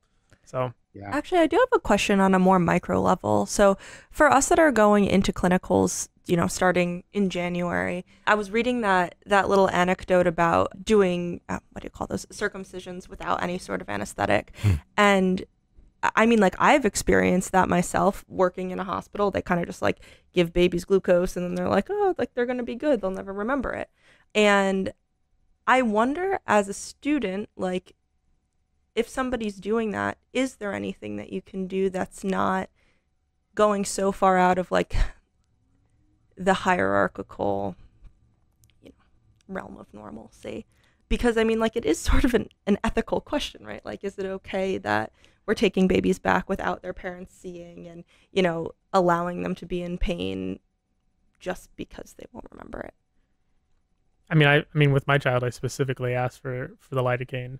So yeah. Actually, I do have a question on a more micro level. So, for us that are going into clinicals, you know, starting in January, I was reading that that little anecdote about doing uh, what do you call those circumcisions without any sort of anesthetic, hmm. and I mean, like I've experienced that myself working in a hospital. They kind of just like give babies glucose, and then they're like, oh, like they're gonna be good. They'll never remember it, and I wonder as a student, like if somebody's doing that, is there anything that you can do that's not going so far out of like the hierarchical you know, realm of normalcy? Because I mean, like, it is sort of an, an ethical question, right? Like, is it okay that we're taking babies back without their parents seeing and, you know, allowing them to be in pain just because they won't remember it? I mean, I, I mean, with my child, I specifically asked for for the lidocaine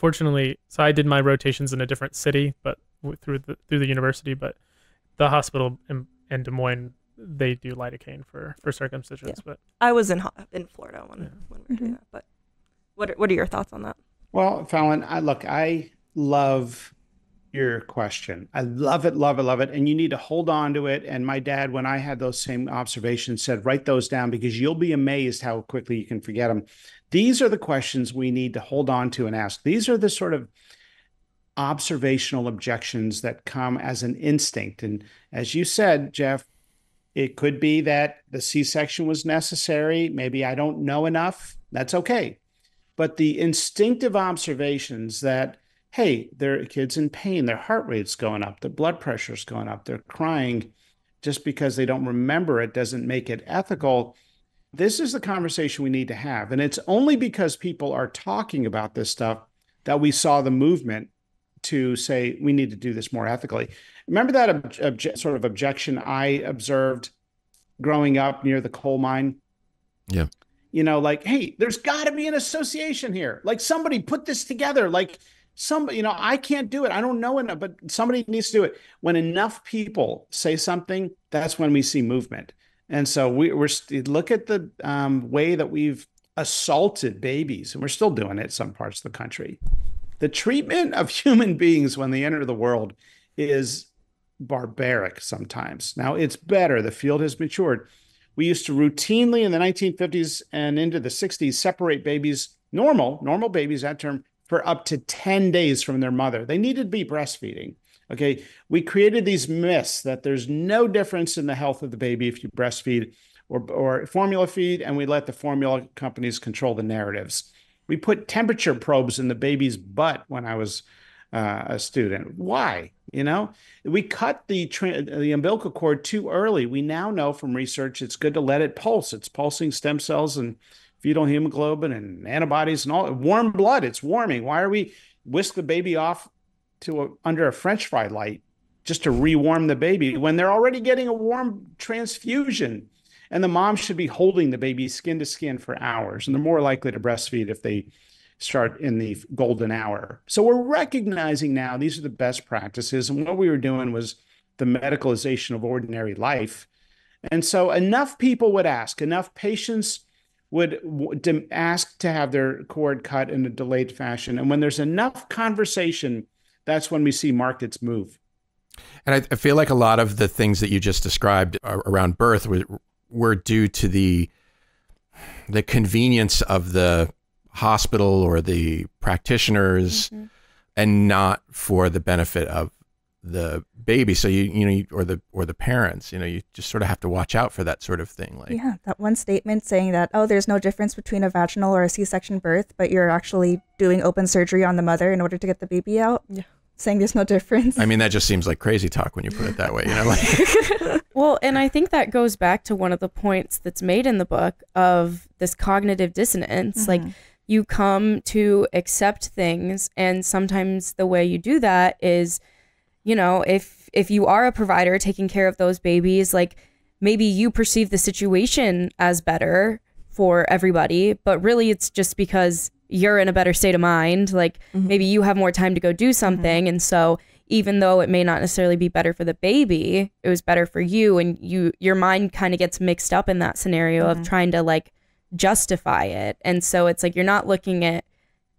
fortunately, so I did my rotations in a different city, but through the through the university. But the hospital in, in Des Moines, they do lidocaine for for circumcisions. Yeah. But I was in in Florida when yeah. when we were mm-hmm. doing that. But what are, what are your thoughts on that? Well, Fallon, I look, I love your question. I love it, love it, love it. And you need to hold on to it. And my dad, when I had those same observations, said, write those down because you'll be amazed how quickly you can forget them. These are the questions we need to hold on to and ask. These are the sort of observational objections that come as an instinct. And as you said, Jeff, it could be that the C section was necessary. Maybe I don't know enough. That's okay. But the instinctive observations that, hey, their kids in pain, their heart rate's going up, their blood pressure's going up, they're crying just because they don't remember it doesn't make it ethical. This is the conversation we need to have. And it's only because people are talking about this stuff that we saw the movement to say we need to do this more ethically. Remember that ob- obje- sort of objection I observed growing up near the coal mine? Yeah. You know, like, hey, there's got to be an association here. Like somebody put this together. Like somebody, you know, I can't do it. I don't know enough, but somebody needs to do it. When enough people say something, that's when we see movement. And so we, we're look at the um, way that we've assaulted babies, and we're still doing it in some parts of the country. The treatment of <laughs> human beings when they enter the world is barbaric sometimes. Now it's better. The field has matured. We used to routinely in the 1950s and into the 60s separate babies, normal, normal babies, that term, for up to 10 days from their mother. They needed to be breastfeeding. Okay. We created these myths that there's no difference in the health of the baby if you breastfeed or, or formula feed, and we let the formula companies control the narratives. We put temperature probes in the baby's butt when I was uh, a student. Why? You know, we cut the tra- the umbilical cord too early. We now know from research it's good to let it pulse. It's pulsing stem cells and fetal hemoglobin and antibodies and all warm blood. It's warming. Why are we whisk the baby off to a, under a French fry light just to rewarm the baby hmm. when they're already getting a warm transfusion? And the mom should be holding the baby skin to skin for hours, and they're more likely to breastfeed if they start in the golden hour. So we're recognizing now these are the best practices. And what we were doing was the medicalization of ordinary life. And so enough people would ask, enough patients would ask to have their cord cut in a delayed fashion. And when there's enough conversation, that's when we see markets move. And I, I feel like a lot of the things that you just described around birth were, were due to the the convenience of the hospital or the practitioners mm-hmm. and not for the benefit of the baby so you you know or the or the parents you know you just sort of have to watch out for that sort of thing like yeah that one statement saying that oh there's no difference between a vaginal or a c-section birth but you're actually doing open surgery on the mother in order to get the baby out yeah saying there's no difference i mean that just seems like crazy talk when you put it that way you know like <laughs> well and i think that goes back to one of the points that's made in the book of this cognitive dissonance mm-hmm. like you come to accept things and sometimes the way you do that is you know if if you are a provider taking care of those babies like maybe you perceive the situation as better for everybody but really it's just because you're in a better state of mind like mm-hmm. maybe you have more time to go do something mm-hmm. and so even though it may not necessarily be better for the baby it was better for you and you your mind kind of gets mixed up in that scenario mm-hmm. of trying to like justify it. And so it's like you're not looking at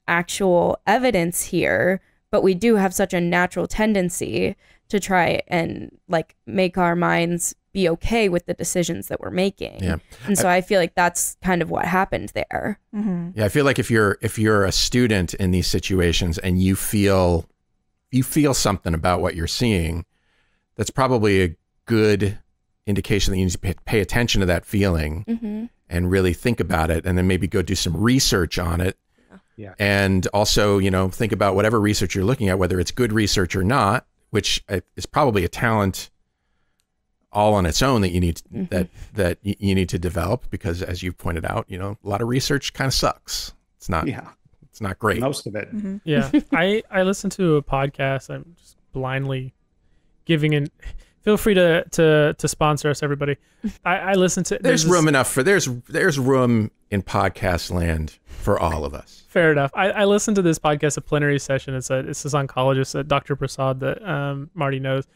actual evidence here, but we do have such a natural tendency to try and like make our minds be okay with the decisions that we're making. Yeah. And so I, I feel like that's kind of what happened there. Mm-hmm. Yeah, I feel like if you're if you're a student in these situations and you feel you feel something about what you're seeing, that's probably a good indication that you need to pay attention to that feeling mm-hmm and really think about it and then maybe go do some research on it. Yeah. And also, you know, think about whatever research you're looking at, whether it's good research or not, which is probably a talent all on its own that you need mm-hmm. that that you need to develop because as you've pointed out, you know, a lot of research kind of sucks. It's not yeah. It's not great. Most of it. Mm-hmm. Yeah. I I listen to a podcast. I'm just blindly giving an feel free to to to sponsor us, everybody. <laughs> I, I listen to. There's, there's room enough for there's there's room in podcast land for all of us. Fair enough. I, I listened to this podcast, a plenary session. It's a it's this oncologist, uh, Dr. Prasad, that um, Marty knows.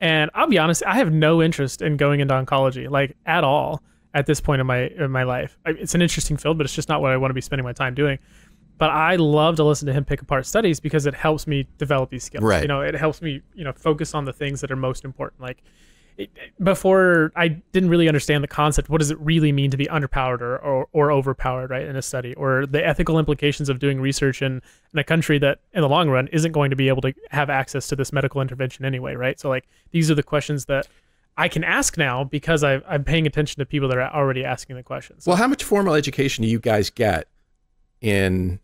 And I'll be honest, I have no interest in going into oncology, like at all, at this point in my in my life. I, it's an interesting field, but it's just not what I want to be spending my time doing but I love to listen to him pick apart studies because it helps me develop these skills. Right. You know, it helps me, you know, focus on the things that are most important. Like before I didn't really understand the concept. What does it really mean to be underpowered or, or, or overpowered, right, in a study, or the ethical implications of doing research in, in a country that, in the long run, isn't going to be able to have access to this medical intervention anyway, right? So, like, these are the questions that I can ask now because I, I'm paying attention to people that are already asking the questions. Well, how much formal education do you guys get in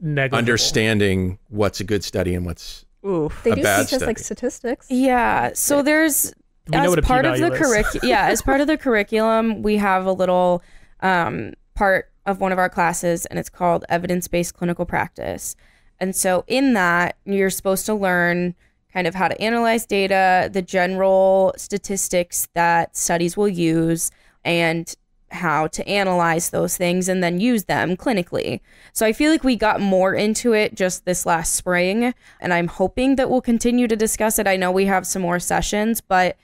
Negligible. understanding what's a good study and what's Oof. They a do bad teach us like statistics. Yeah. So there's We know as what a part of the curriculum. <laughs> yeah, as part of the curriculum, we have a little um, part of one of our classes, and it's called evidence-based clinical practice. And so in that, you're supposed to learn kind of how to analyze data, the general statistics that studies will use, and how to analyze those things and then use them clinically. So I feel like we got more into it just this last spring, and I'm hoping that we'll continue to discuss it. I know we have some more sessions, but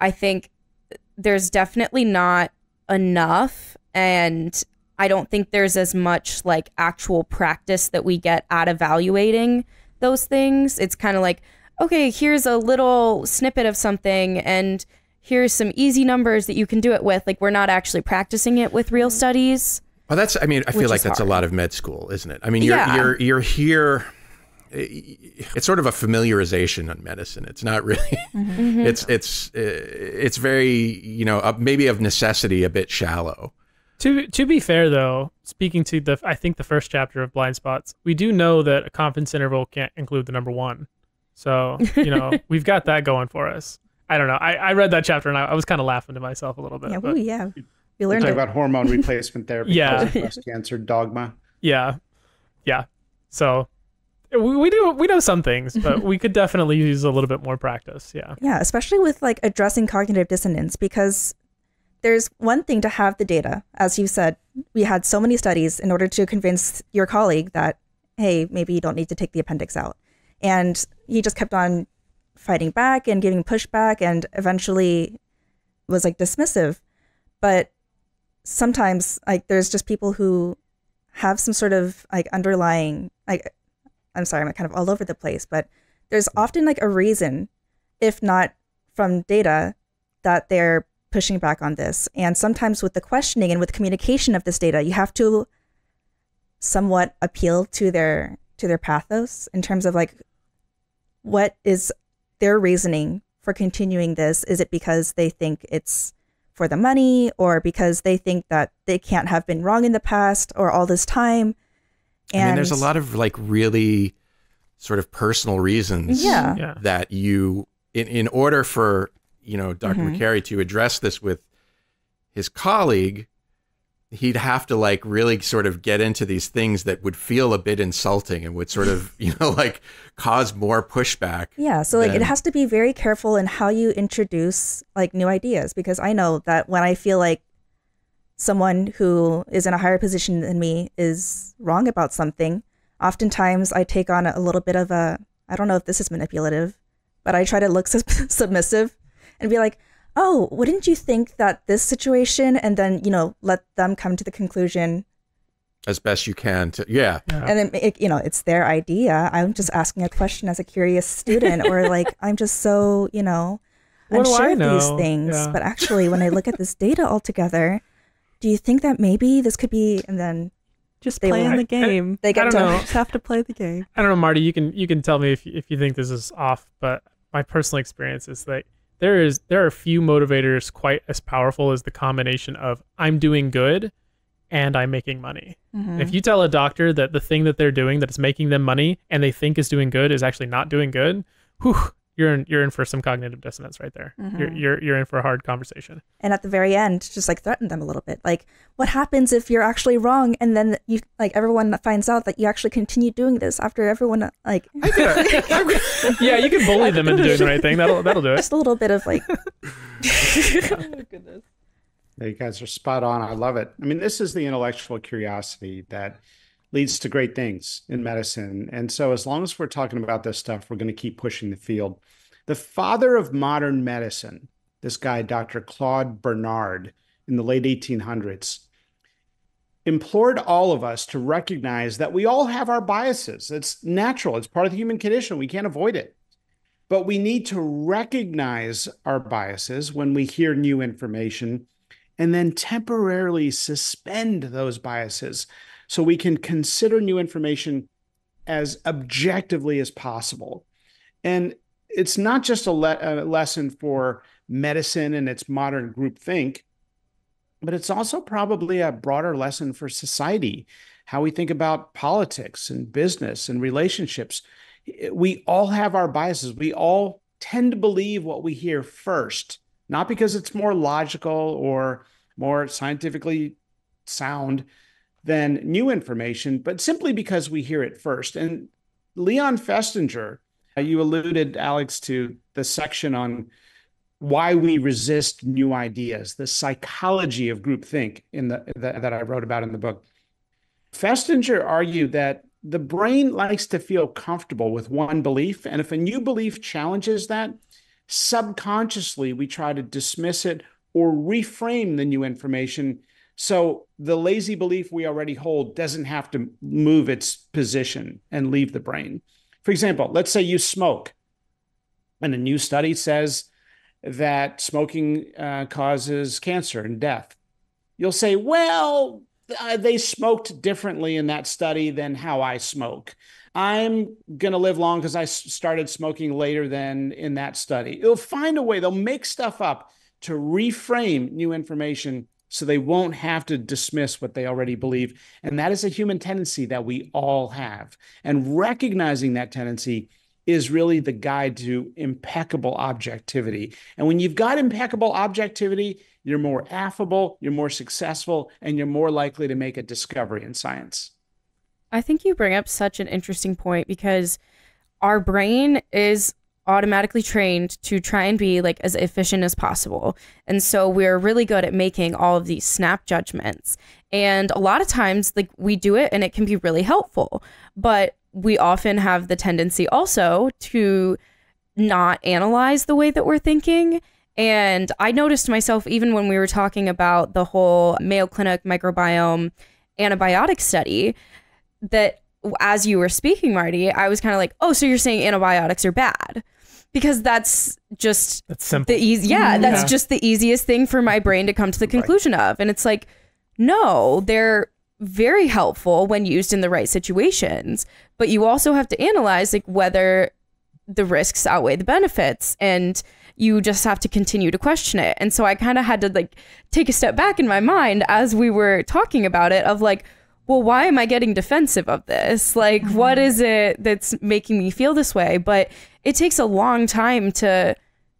I think there's definitely not enough and I don't think there's as much like actual practice that we get at evaluating those things. It's kind of like, okay, here's a little snippet of something and here's some easy numbers that you can do it with. Like we're not actually practicing it with real studies. Well, that's. I mean, I feel like is that's a lot of med school, isn't it? I mean, you're Yeah. you're you're here. It's sort of a familiarization on medicine. It's not really. <laughs> Mm-hmm. It's it's uh, it's very you know uh, maybe of necessity a bit shallow. To to be fair though, speaking to the I think the first chapter of blind spots, we do know that a confidence interval can't include the number one. So, you know, <laughs> we've got that going for us. I don't know. I, I read that chapter and I, I was kind of laughing to myself a little bit. Yeah, but ooh, yeah. We learned talking it. about hormone <laughs> replacement therapy, Yeah. breast cancer dogma. yeah. Yeah. So we, we do we know some things, but we could definitely use a little bit more practice. Yeah. Yeah, especially with like addressing cognitive dissonance because there's one thing to have the data. As you said, we had so many studies in order to convince your colleague that, hey, maybe you don't need to take the appendix out. And he just kept on fighting back and giving pushback and eventually was like dismissive. But sometimes like there's just people who have some sort of like underlying like I'm sorry, I'm kind of all over the place, but there's mm-hmm. often like a reason, if not from data, that they're pushing back on this. And sometimes with the questioning and with communication of this data, you have to somewhat appeal to their to their pathos in terms of like what is their reasoning for continuing this? Is it because they think it's for the money or because they think that they can't have been wrong in the past or all this time? I mean, there's a lot of like really sort of personal reasons Yeah. Yeah. that you, in, in order for, you know, doctor Mhm. Makary to address this with his colleague, he'd have to like really sort of get into these things that would feel a bit insulting and would sort of, <laughs> you know, like cause more pushback. Yeah, so like it has to be very careful in how you introduce like new ideas because I know that when I feel like someone who is in a higher position than me is wrong about something, oftentimes I take on a little bit of a I don't know if this is manipulative, but I try to look <laughs> sub- submissive and be like, "Oh, wouldn't you think that this situation?" and then, you know, let them come to the conclusion as best you can to, yeah. Yeah. and then it, you know it's their idea i'm just asking a question as a curious student or <laughs> like i'm just so you know What do unsure I of these things Yeah. but actually when i look at this data altogether do you think that maybe this could be and then Just They playing the game. they I get don't to know. Just <laughs> have to play the game. I don't know, Marty. You can you can tell me if if you think this is off, but my personal experience is that there is there are few motivators quite as powerful as the combination of I'm doing good and I'm making money. Mhm. If you tell a doctor that the thing that they're doing that is making them money and they think is doing good is actually not doing good, whew, you're in you're in for some cognitive dissonance right there. You're, Mhm. you're you're in for a hard conversation. and at the very end just like threaten them a little bit like what happens if you're actually wrong and then you like everyone finds out that you actually continue doing this after everyone like <laughs> yeah, you can bully them into doing the right thing. That'll that'll do it. just a little bit of like <laughs> <laughs> Yeah, You guys are spot on. I love it. I mean, this is the intellectual curiosity that leads to great things in medicine. And so, as long as we're talking about this stuff, we're going to keep pushing the field. The father of modern medicine, this guy, Dr. Claude Bernard, in the late 1800s, implored all of us to recognize that we all have our biases. It's natural, it's part of the human condition. We can't avoid it. But we need to recognize our biases when we hear new information and then temporarily suspend those biases so we can consider new information as objectively as possible. And it's not just a, le- a lesson for medicine and its modern groupthink, but it's also probably a broader lesson for society, how we think about politics and business and relationships. We all have our biases. We all tend to believe what we hear first, not because it's more logical or more scientifically sound than new information, but simply because we hear it first. And Leon Festinger, uh, you alluded, Alex, to the section on why we resist new ideas, the psychology of groupthink in the, the that I wrote about in the book. Festinger argued that the brain likes to feel comfortable with one belief, and if a new belief challenges that, subconsciously we try to dismiss it or reframe the new information so the lazy belief we already hold doesn't have to move its position and leave the brain. For example, let's say you smoke, and a new study says that smoking uh, causes cancer and death. You'll say, well, uh, they smoked differently in that study than how I smoke. I'm going to live long because I started smoking later than in that study. It'll find a way, they'll make stuff up to reframe new information so they won't have to dismiss what they already believe. And that is a human tendency that we all have. And recognizing that tendency is really the guide to impeccable objectivity. And when you've got impeccable objectivity, you're more affable, you're more successful, and you're more likely to make a discovery in science. I think you bring up such an interesting point because our brain is automatically trained to try and be like as efficient as possible. And so we're really good at making all of these snap judgments. And a lot of times like we do it and it can be really helpful. But we often have the tendency also to not analyze the way that we're thinking. And I noticed myself even when we were talking about the whole Mayo Clinic microbiome antibiotic study that as you were speaking, Marty, I was kind of like, oh, so you're saying antibiotics are bad. Because that's just that's simple. the easy yeah, mm-hmm. that's yeah. just the easiest thing for my brain to come to the conclusion right. of. And it's like, no, they're very helpful when used in the right situations. But you also have to analyze like whether the risks outweigh the benefits. And you just have to continue to question it. And so I kind of had to like take a step back in my mind as we were talking about it of like, well, why am I getting defensive of this? Like, mm-hmm. what is it that's making me feel this way? But it takes a long time to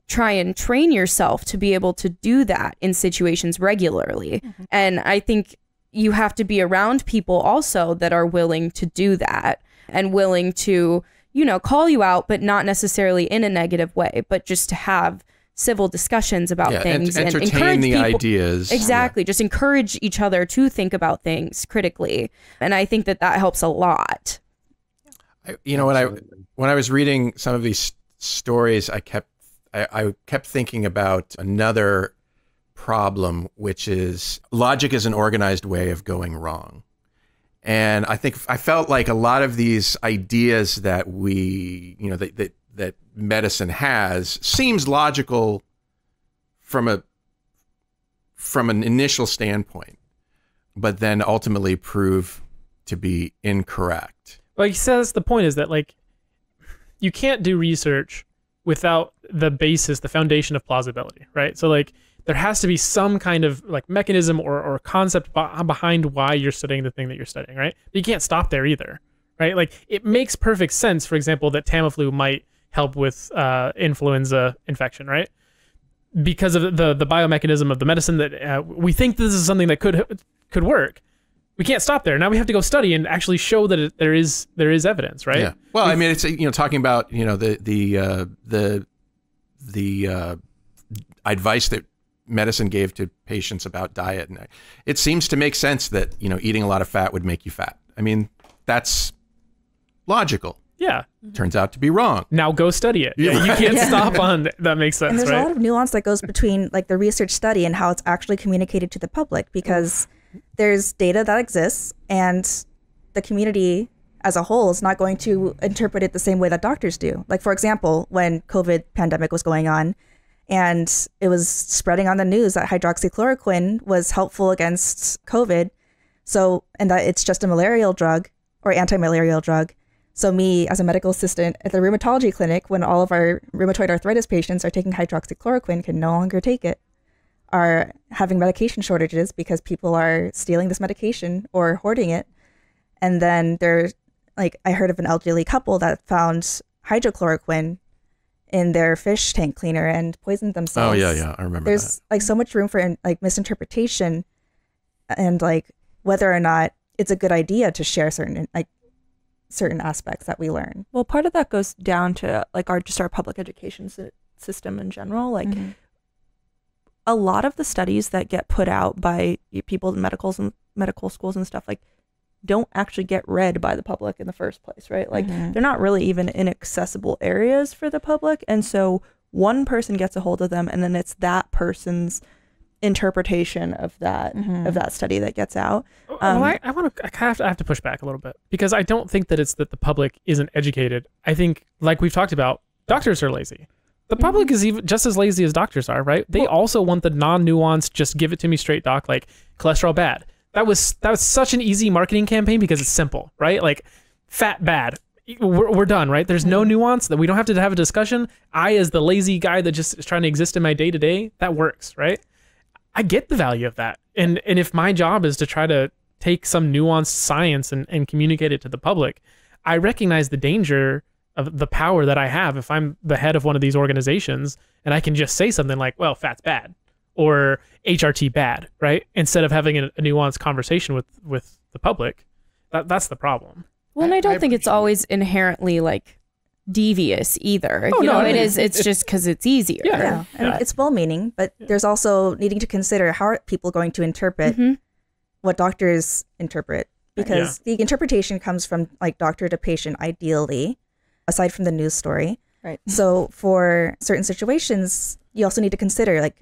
try and train yourself to be able to do that in situations regularly. Mm-hmm. And I think you have to be around people also that are willing to do that and willing to, you know, call you out, but not necessarily in a negative way, but just to have civil discussions about yeah, things and, and encourage the people, ideas. Exactly. Yeah. Just encourage each other to think about things critically. And I think that that helps a lot. I, you know, when I when I was reading some of these stories, I kept I, I kept thinking about another problem, which is logic is an organized way of going wrong. And I think I felt like a lot of these ideas that we, you know, that, that that medicine has seems logical from a from an initial standpoint, but then ultimately prove to be incorrect. Like he says, the point is that like you can't do research without the basis, the foundation of plausibility, right? So like there has to be some kind of like mechanism or, or concept behind why you're studying the thing that you're studying, right? But you can't stop there either, right? Like it makes perfect sense, for example, that Tamiflu might help with uh, influenza infection, right? Because of the the biomechanism of the medicine that uh, we think this is something that could could work. We can't stop there. Now we have to go study and actually show that it, there is there is evidence, right? Yeah. Well, We've, I mean, it's you know talking about you know the the uh, the the uh, advice that medicine gave to patients about diet, and it seems to make sense that you know eating a lot of fat would make you fat. I mean, that's logical. Yeah. Mm-hmm. Turns out to be wrong. Now go study it. Yeah, you can't <laughs> yeah. stop on that makes sense. And there's right? a lot of nuance that goes between like the research study and how it's actually communicated to the public because there's data that exists and the community as a whole is not going to interpret it the same way that doctors do. Like for example, when COVID pandemic was going on and it was spreading on the news that hydroxychloroquine was helpful against COVID. So, and that it's just a malarial drug or anti-malarial drug. So me as a medical assistant at the rheumatology clinic, when all of our rheumatoid arthritis patients are taking hydroxychloroquine, can no longer take it, are having medication shortages because people are stealing this medication or hoarding it. And then there's like I heard of an elderly couple that found hydrochloroquine in their fish tank cleaner and poisoned themselves. Oh yeah, yeah, I remember. There's that. like so much room for like misinterpretation, and like whether or not it's a good idea to share certain like certain aspects that we learn. Well, part of that goes down to like our just our public education system in general. Like Mhm. a lot of the studies that get put out by people in medicals and medical schools and stuff like don't actually get read by the public in the first place, right? Like Mhm. they're not really even in accessible areas for the public, and so one person gets a hold of them, and then it's that person's interpretation of that Mhm. of that study that gets out. well, Um, I, I want to. I have to, I have to push back a little bit because I don't think that it's that the public isn't educated. I think, like we've talked about, doctors are lazy. The public is even just as lazy as doctors are, right? They also want the non-nuanced, just give it to me straight, doc. Like cholesterol bad. That was that was such an easy marketing campaign because it's simple, right? Like fat bad. We're, we're done, right? There's no nuance that we don't have to have a discussion. I, as the lazy guy that just is trying to exist in my day to day, that works, right? I get the value of that. And and if my job is to try to take some nuanced science and, and communicate it to the public, I recognize the danger of the power that I have if I'm the head of one of these organizations and I can just say something like, well, fat's bad or HRT bad, right? Instead of having a, a nuanced conversation with, with the public. That, that's the problem. Well, and I don't I think it's always inherently like devious either. Oh, you no, know, I mean, is. It's it- just because it's easier. Yeah. Yeah, and Yeah. it's well-meaning, but there's also needing to consider how are people going to interpret Mhm. what doctors interpret because the interpretation comes from like doctor to patient ideally aside from the news story Right. so for certain situations you also need to consider like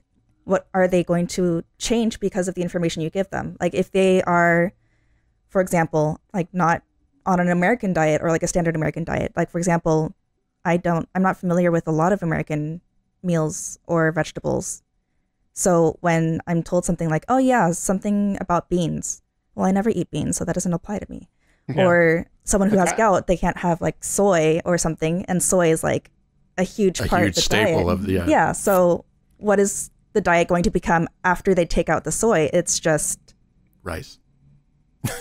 what are they going to change because of the information you give them like if they are for example like not on an american diet or like a standard american diet like for example i don't i'm not familiar with a lot of american meals or vegetables so when I'm told something like, "Oh yeah, something about beans," well, I never eat beans, so that doesn't apply to me. Yeah. Or someone who has gout, they can't have like soy or something, and soy is like a huge A part huge of the staple diet. of the- yeah. yeah. So what is the diet going to become after they take out the soy? It's just Rice.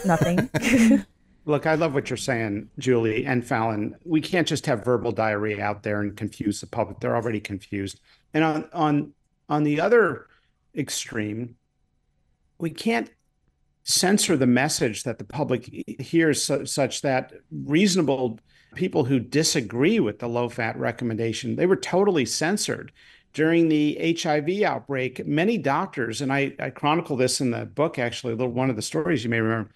nothing. <laughs> <laughs> Look, I love what you're saying, Julie and Fallon. We can't just have verbal diarrhea out there and confuse the public. They're already confused. And on on on the other extreme, we can't censor the message that the public hears su- such that reasonable people who disagree with the low fat recommendation, they were totally censored. During the HIV outbreak, many doctors, and I, I chronicle this in the book, actually, little one of the stories you may remember,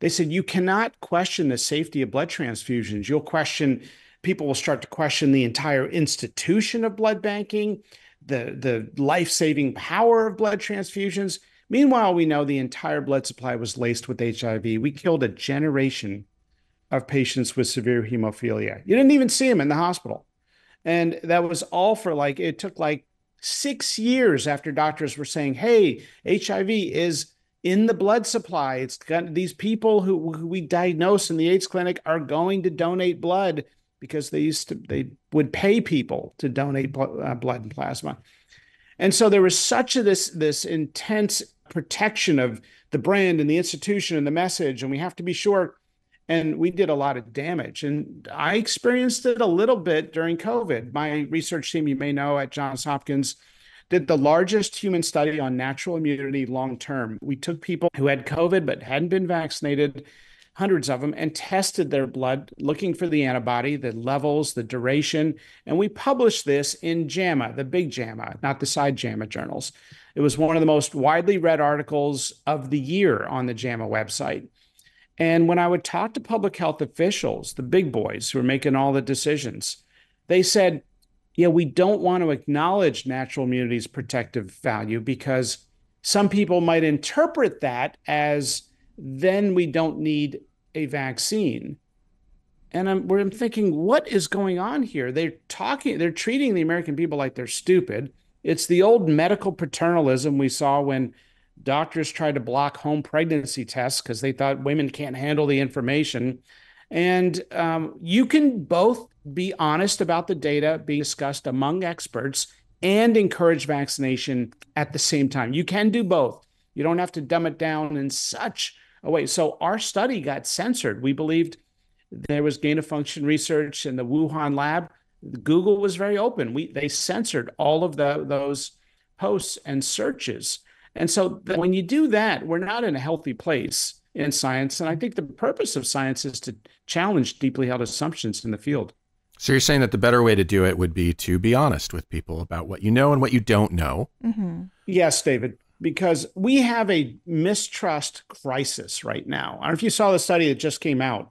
they said you cannot question the safety of blood transfusions. You'll question, people will start to question the entire institution of blood banking, the, the life saving power of blood transfusions. Meanwhile, we know the entire blood supply was laced with HIV. We killed a generation of patients with severe hemophilia. You didn't even see them in the hospital. And that was all for like, it took like six years after doctors were saying, hey, HIV is in the blood supply. It's got these people who, who we diagnose in the AIDS clinic are going to donate blood because they used to, they would pay people to donate blo- uh, blood and plasma. And so there was such a this this intense protection of the brand and the institution and the message, and we have to be sure. And we did a lot of damage, and I experienced it a little bit during COVID. My research team, you may know, at Johns Hopkins, did the largest human study on natural immunity long term. We took people who had COVID but hadn't been vaccinated, hundreds of them, and tested their blood looking for the antibody, the levels, the duration. And we published this in JAMA, the big JAMA, not the side JAMA journals. It was one of the most widely read articles of the year on the JAMA website. And when I would talk to public health officials, the big boys who are making all the decisions, they said, yeah, we don't want to acknowledge natural immunity's protective value because some people might interpret that as then we don't need a vaccine. And I'm, I'm thinking, what is going on here? They're talking, they're treating the American people like they're stupid. It's the old medical paternalism we saw when doctors tried to block home pregnancy tests because they thought women can't handle the information. And um, you can both be honest about the data being discussed among experts and encourage vaccination at the same time. You can do both. You don't have to dumb it down in such a way. So our study got censored. We believed there was gain of function research in the Wuhan lab. Google was very open. We they censored all of the, those posts and searches. And so when you do that, we're not in a healthy place in science. And I think the purpose of science is to challenge deeply held assumptions in the field. So you're saying that the better way to do it would be to be honest with people about what you know and what you don't know. Mm-hmm. Yes, David, because we have a mistrust crisis right now. I don't know if you saw the study that just came out.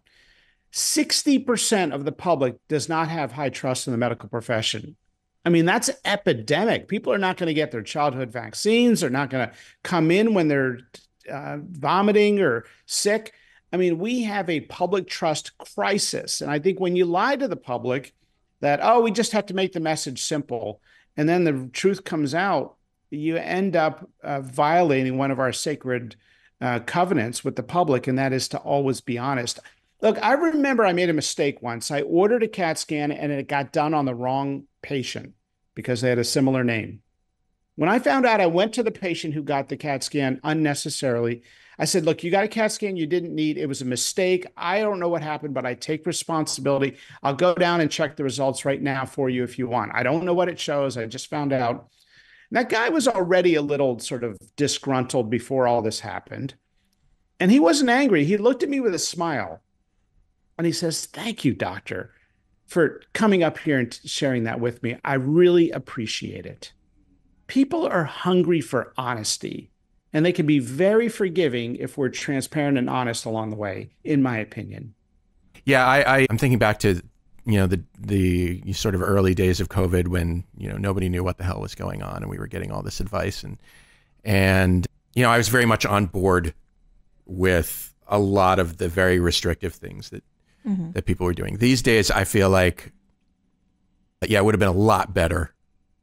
60% of the public does not have high trust in the medical profession. I mean, that's epidemic. People are not going to get their childhood vaccines. They're not going to come in when they're uh, vomiting or sick. I mean, we have a public trust crisis. And I think when you lie to the public that, oh, we just have to make the message simple, and then the truth comes out, you end up uh, violating one of our sacred uh, covenants with the public, and that is to always be honest. Look, I remember I made a mistake once. I ordered a CAT scan and it got done on the wrong patient because they had a similar name. When I found out, I went to the patient who got the CAT scan unnecessarily. I said, Look, you got a CAT scan you didn't need. It was a mistake. I don't know what happened, but I take responsibility. I'll go down and check the results right now for you if you want. I don't know what it shows. I just found out. And that guy was already a little sort of disgruntled before all this happened. And he wasn't angry. He looked at me with a smile and he says, Thank you, doctor, for coming up here and sharing that with me. I really appreciate it. People are hungry for honesty and they can be very forgiving if we're transparent and honest along the way, in my opinion. Yeah, I, I am thinking back to you know the the sort of early days of COVID when you know nobody knew what the hell was going on and we were getting all this advice and and you know I was very much on board with a lot of the very restrictive things that mm-hmm. that people were doing. These days, I feel like yeah, it would have been a lot better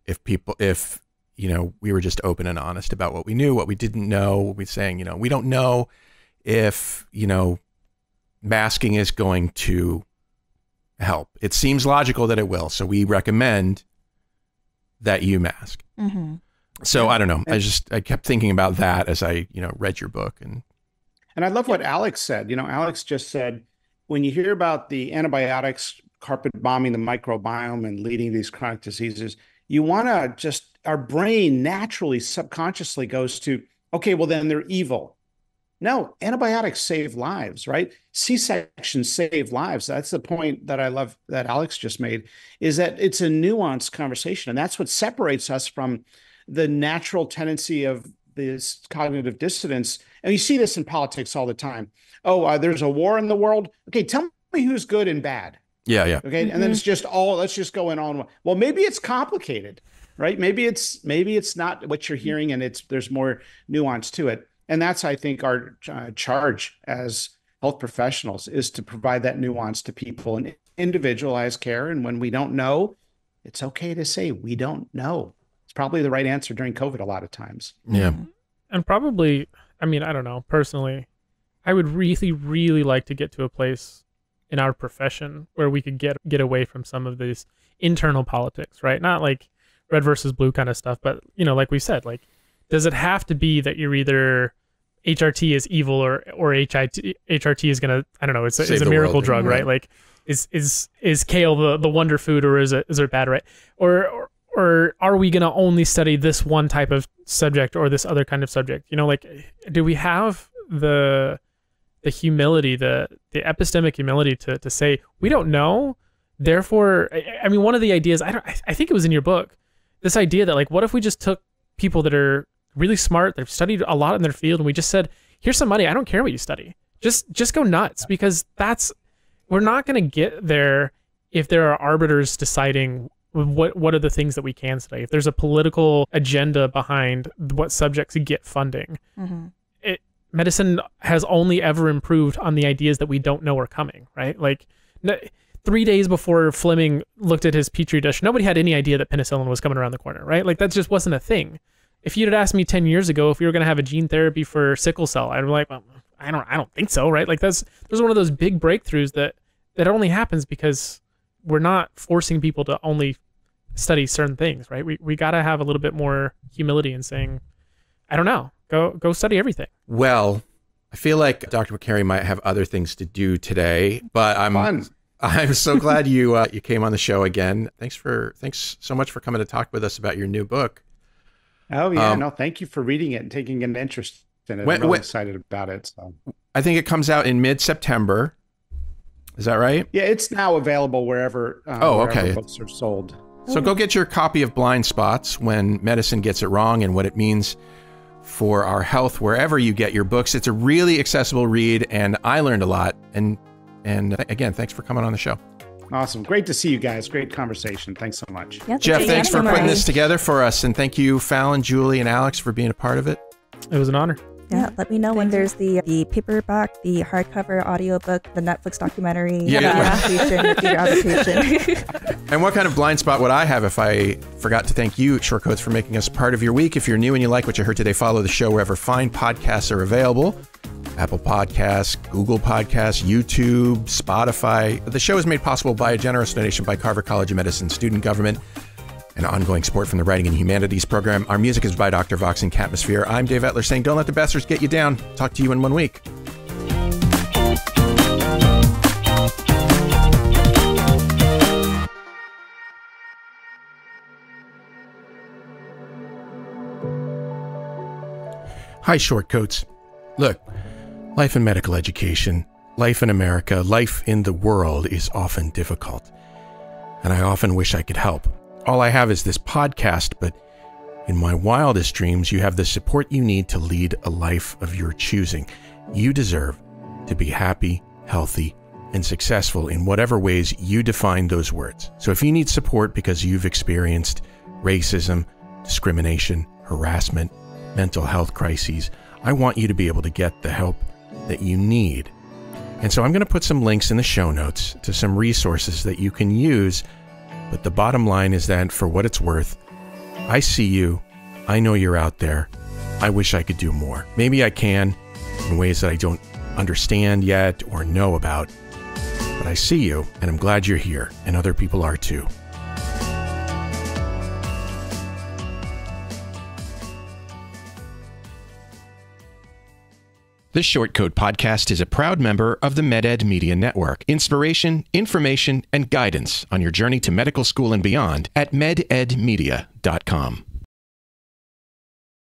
if people if you know, we were just open and honest about what we knew, what we didn't know. We're saying, you know, we don't know if, you know, masking is going to help. It seems logical that it will. So we recommend that you mask. Mm-hmm. So I don't know. I just I kept thinking about that as I you know read your book and and I love what Alex said. You know, Alex just said when you hear about the antibiotics carpet bombing the microbiome and leading these chronic diseases, you want to just our brain naturally subconsciously goes to okay well then they're evil. No antibiotics save lives right? C-sections save lives. That's the point that i love that alex just made is that it's a nuanced conversation and that's what separates us from the natural tendency of this cognitive dissonance. And you see this in politics all the time. Oh uh, there's a war in the world. Okay tell me who's good and bad. Yeah yeah. Okay mm-hmm. and then it's just all let's just go in on well maybe it's complicated right? Maybe it's maybe it's not what you're hearing, and it's there's more nuance to it. And that's I think our uh, charge as health professionals is to provide that nuance to people and individualized care. And when we don't know, it's okay to say we don't know. It's probably the right answer during COVID a lot of times. Yeah. And probably, I mean, I don't know, personally, I would really, really like to get to a place in our profession where we could get get away from some of these internal politics, right? Not like red versus blue kind of stuff. But you know, like we said, like does it have to be that you're either HRT is evil or or HIT, HRT is gonna I don't know it's a, it's a miracle world, drug, right? right? Like is is is kale the, the wonder food or is it is it bad, right? Or, or or are we gonna only study this one type of subject or this other kind of subject? You know, like do we have the the humility, the the epistemic humility to to say we don't know. Therefore, I, I mean, one of the ideas I don't I think it was in your book this idea that like what if we just took people that are really smart they've studied a lot in their field and we just said here's some money i don't care what you study. Just just go nuts because that's we're not going to get there if there are arbiters deciding what what are the things that we can study if there's a political agenda behind what subjects get funding. Mm-hmm. it medicine has only ever improved on the ideas that we don't know are coming right? Like three days before Fleming looked at his petri dish, nobody had any idea that penicillin was coming around the corner, right? Like that just wasn't a thing. If you'd asked me ten years ago if we were going to have a gene therapy for sickle cell, I'd be like, well, I don't, I don't think so, right? Like that's there's one of those big breakthroughs that that only happens because we're not forcing people to only study certain things, right? We we got to have a little bit more humility in saying, I don't know, go go study everything. Well, I feel like Dr. Makary might have other things to do today, but I'm Fun. I'm so glad you uh, you came on the show again. Thanks for thanks so much for coming to talk with us about your new book. Oh yeah, Um, no, thank you for reading it and taking an interest in it. When- I'm really when- excited about it. So I think it comes out in mid September. Is that right? yeah, it's now available wherever. Uh, Oh, wherever okay. Books are sold. So go get your copy of Blind Spots when medicine gets it wrong and what it means for our health wherever you get your books. It's a really accessible read and I learned a lot and and uh, again, thanks for coming on the show. Awesome, great to see you guys. Great conversation. Thanks so much. Yeah, Jeff, thanks for putting this together for us and thank you Fallon, Julie and Alex for being a part of it. It was an honor. Yeah, let me know when there's the the paperback, the hardcover audiobook, the Netflix documentary, Yeah. the adaptation, <laughs> adaptation. And what kind of blind spot would I have if I forgot to thank you, Shortcoats, for making us part of your week? If you're new and you like what you heard today, follow the show wherever fine podcasts are available Apple Podcasts, Google Podcasts, YouTube, Spotify. The show is made possible by a generous donation by Carver College of Medicine student government and ongoing support from the Writing and Humanities program. Our music is by Dr. Vox and Catmosphere. I'm Dave Etler saying, don't let the bastards get you down. Talk to you in one week. Hi, Shortcoats. Look, life in medical education, life in America, life in the world is often difficult. And I often wish I could help. All I have is this podcast, but in my wildest dreams, you have the support you need to lead a life of your choosing. You deserve to be happy, healthy, and successful in whatever ways you define those words. So if you need support because you've experienced racism, discrimination, harassment, mental health crises, I want you to be able to get the help that you need. And so I'm going to put some links in the show notes to some resources that you can use. But the bottom line is that for what it's worth, I see you. I know you're out there. I wish I could do more. Maybe I can in ways that I don't understand yet or know about. But I see you, and I'm glad you're here, and other people are too. This Shortcoat podcast is a proud member of the MedEd Media Network. Inspiration, information, and guidance on your journey to medical school and beyond at mededmedia.com.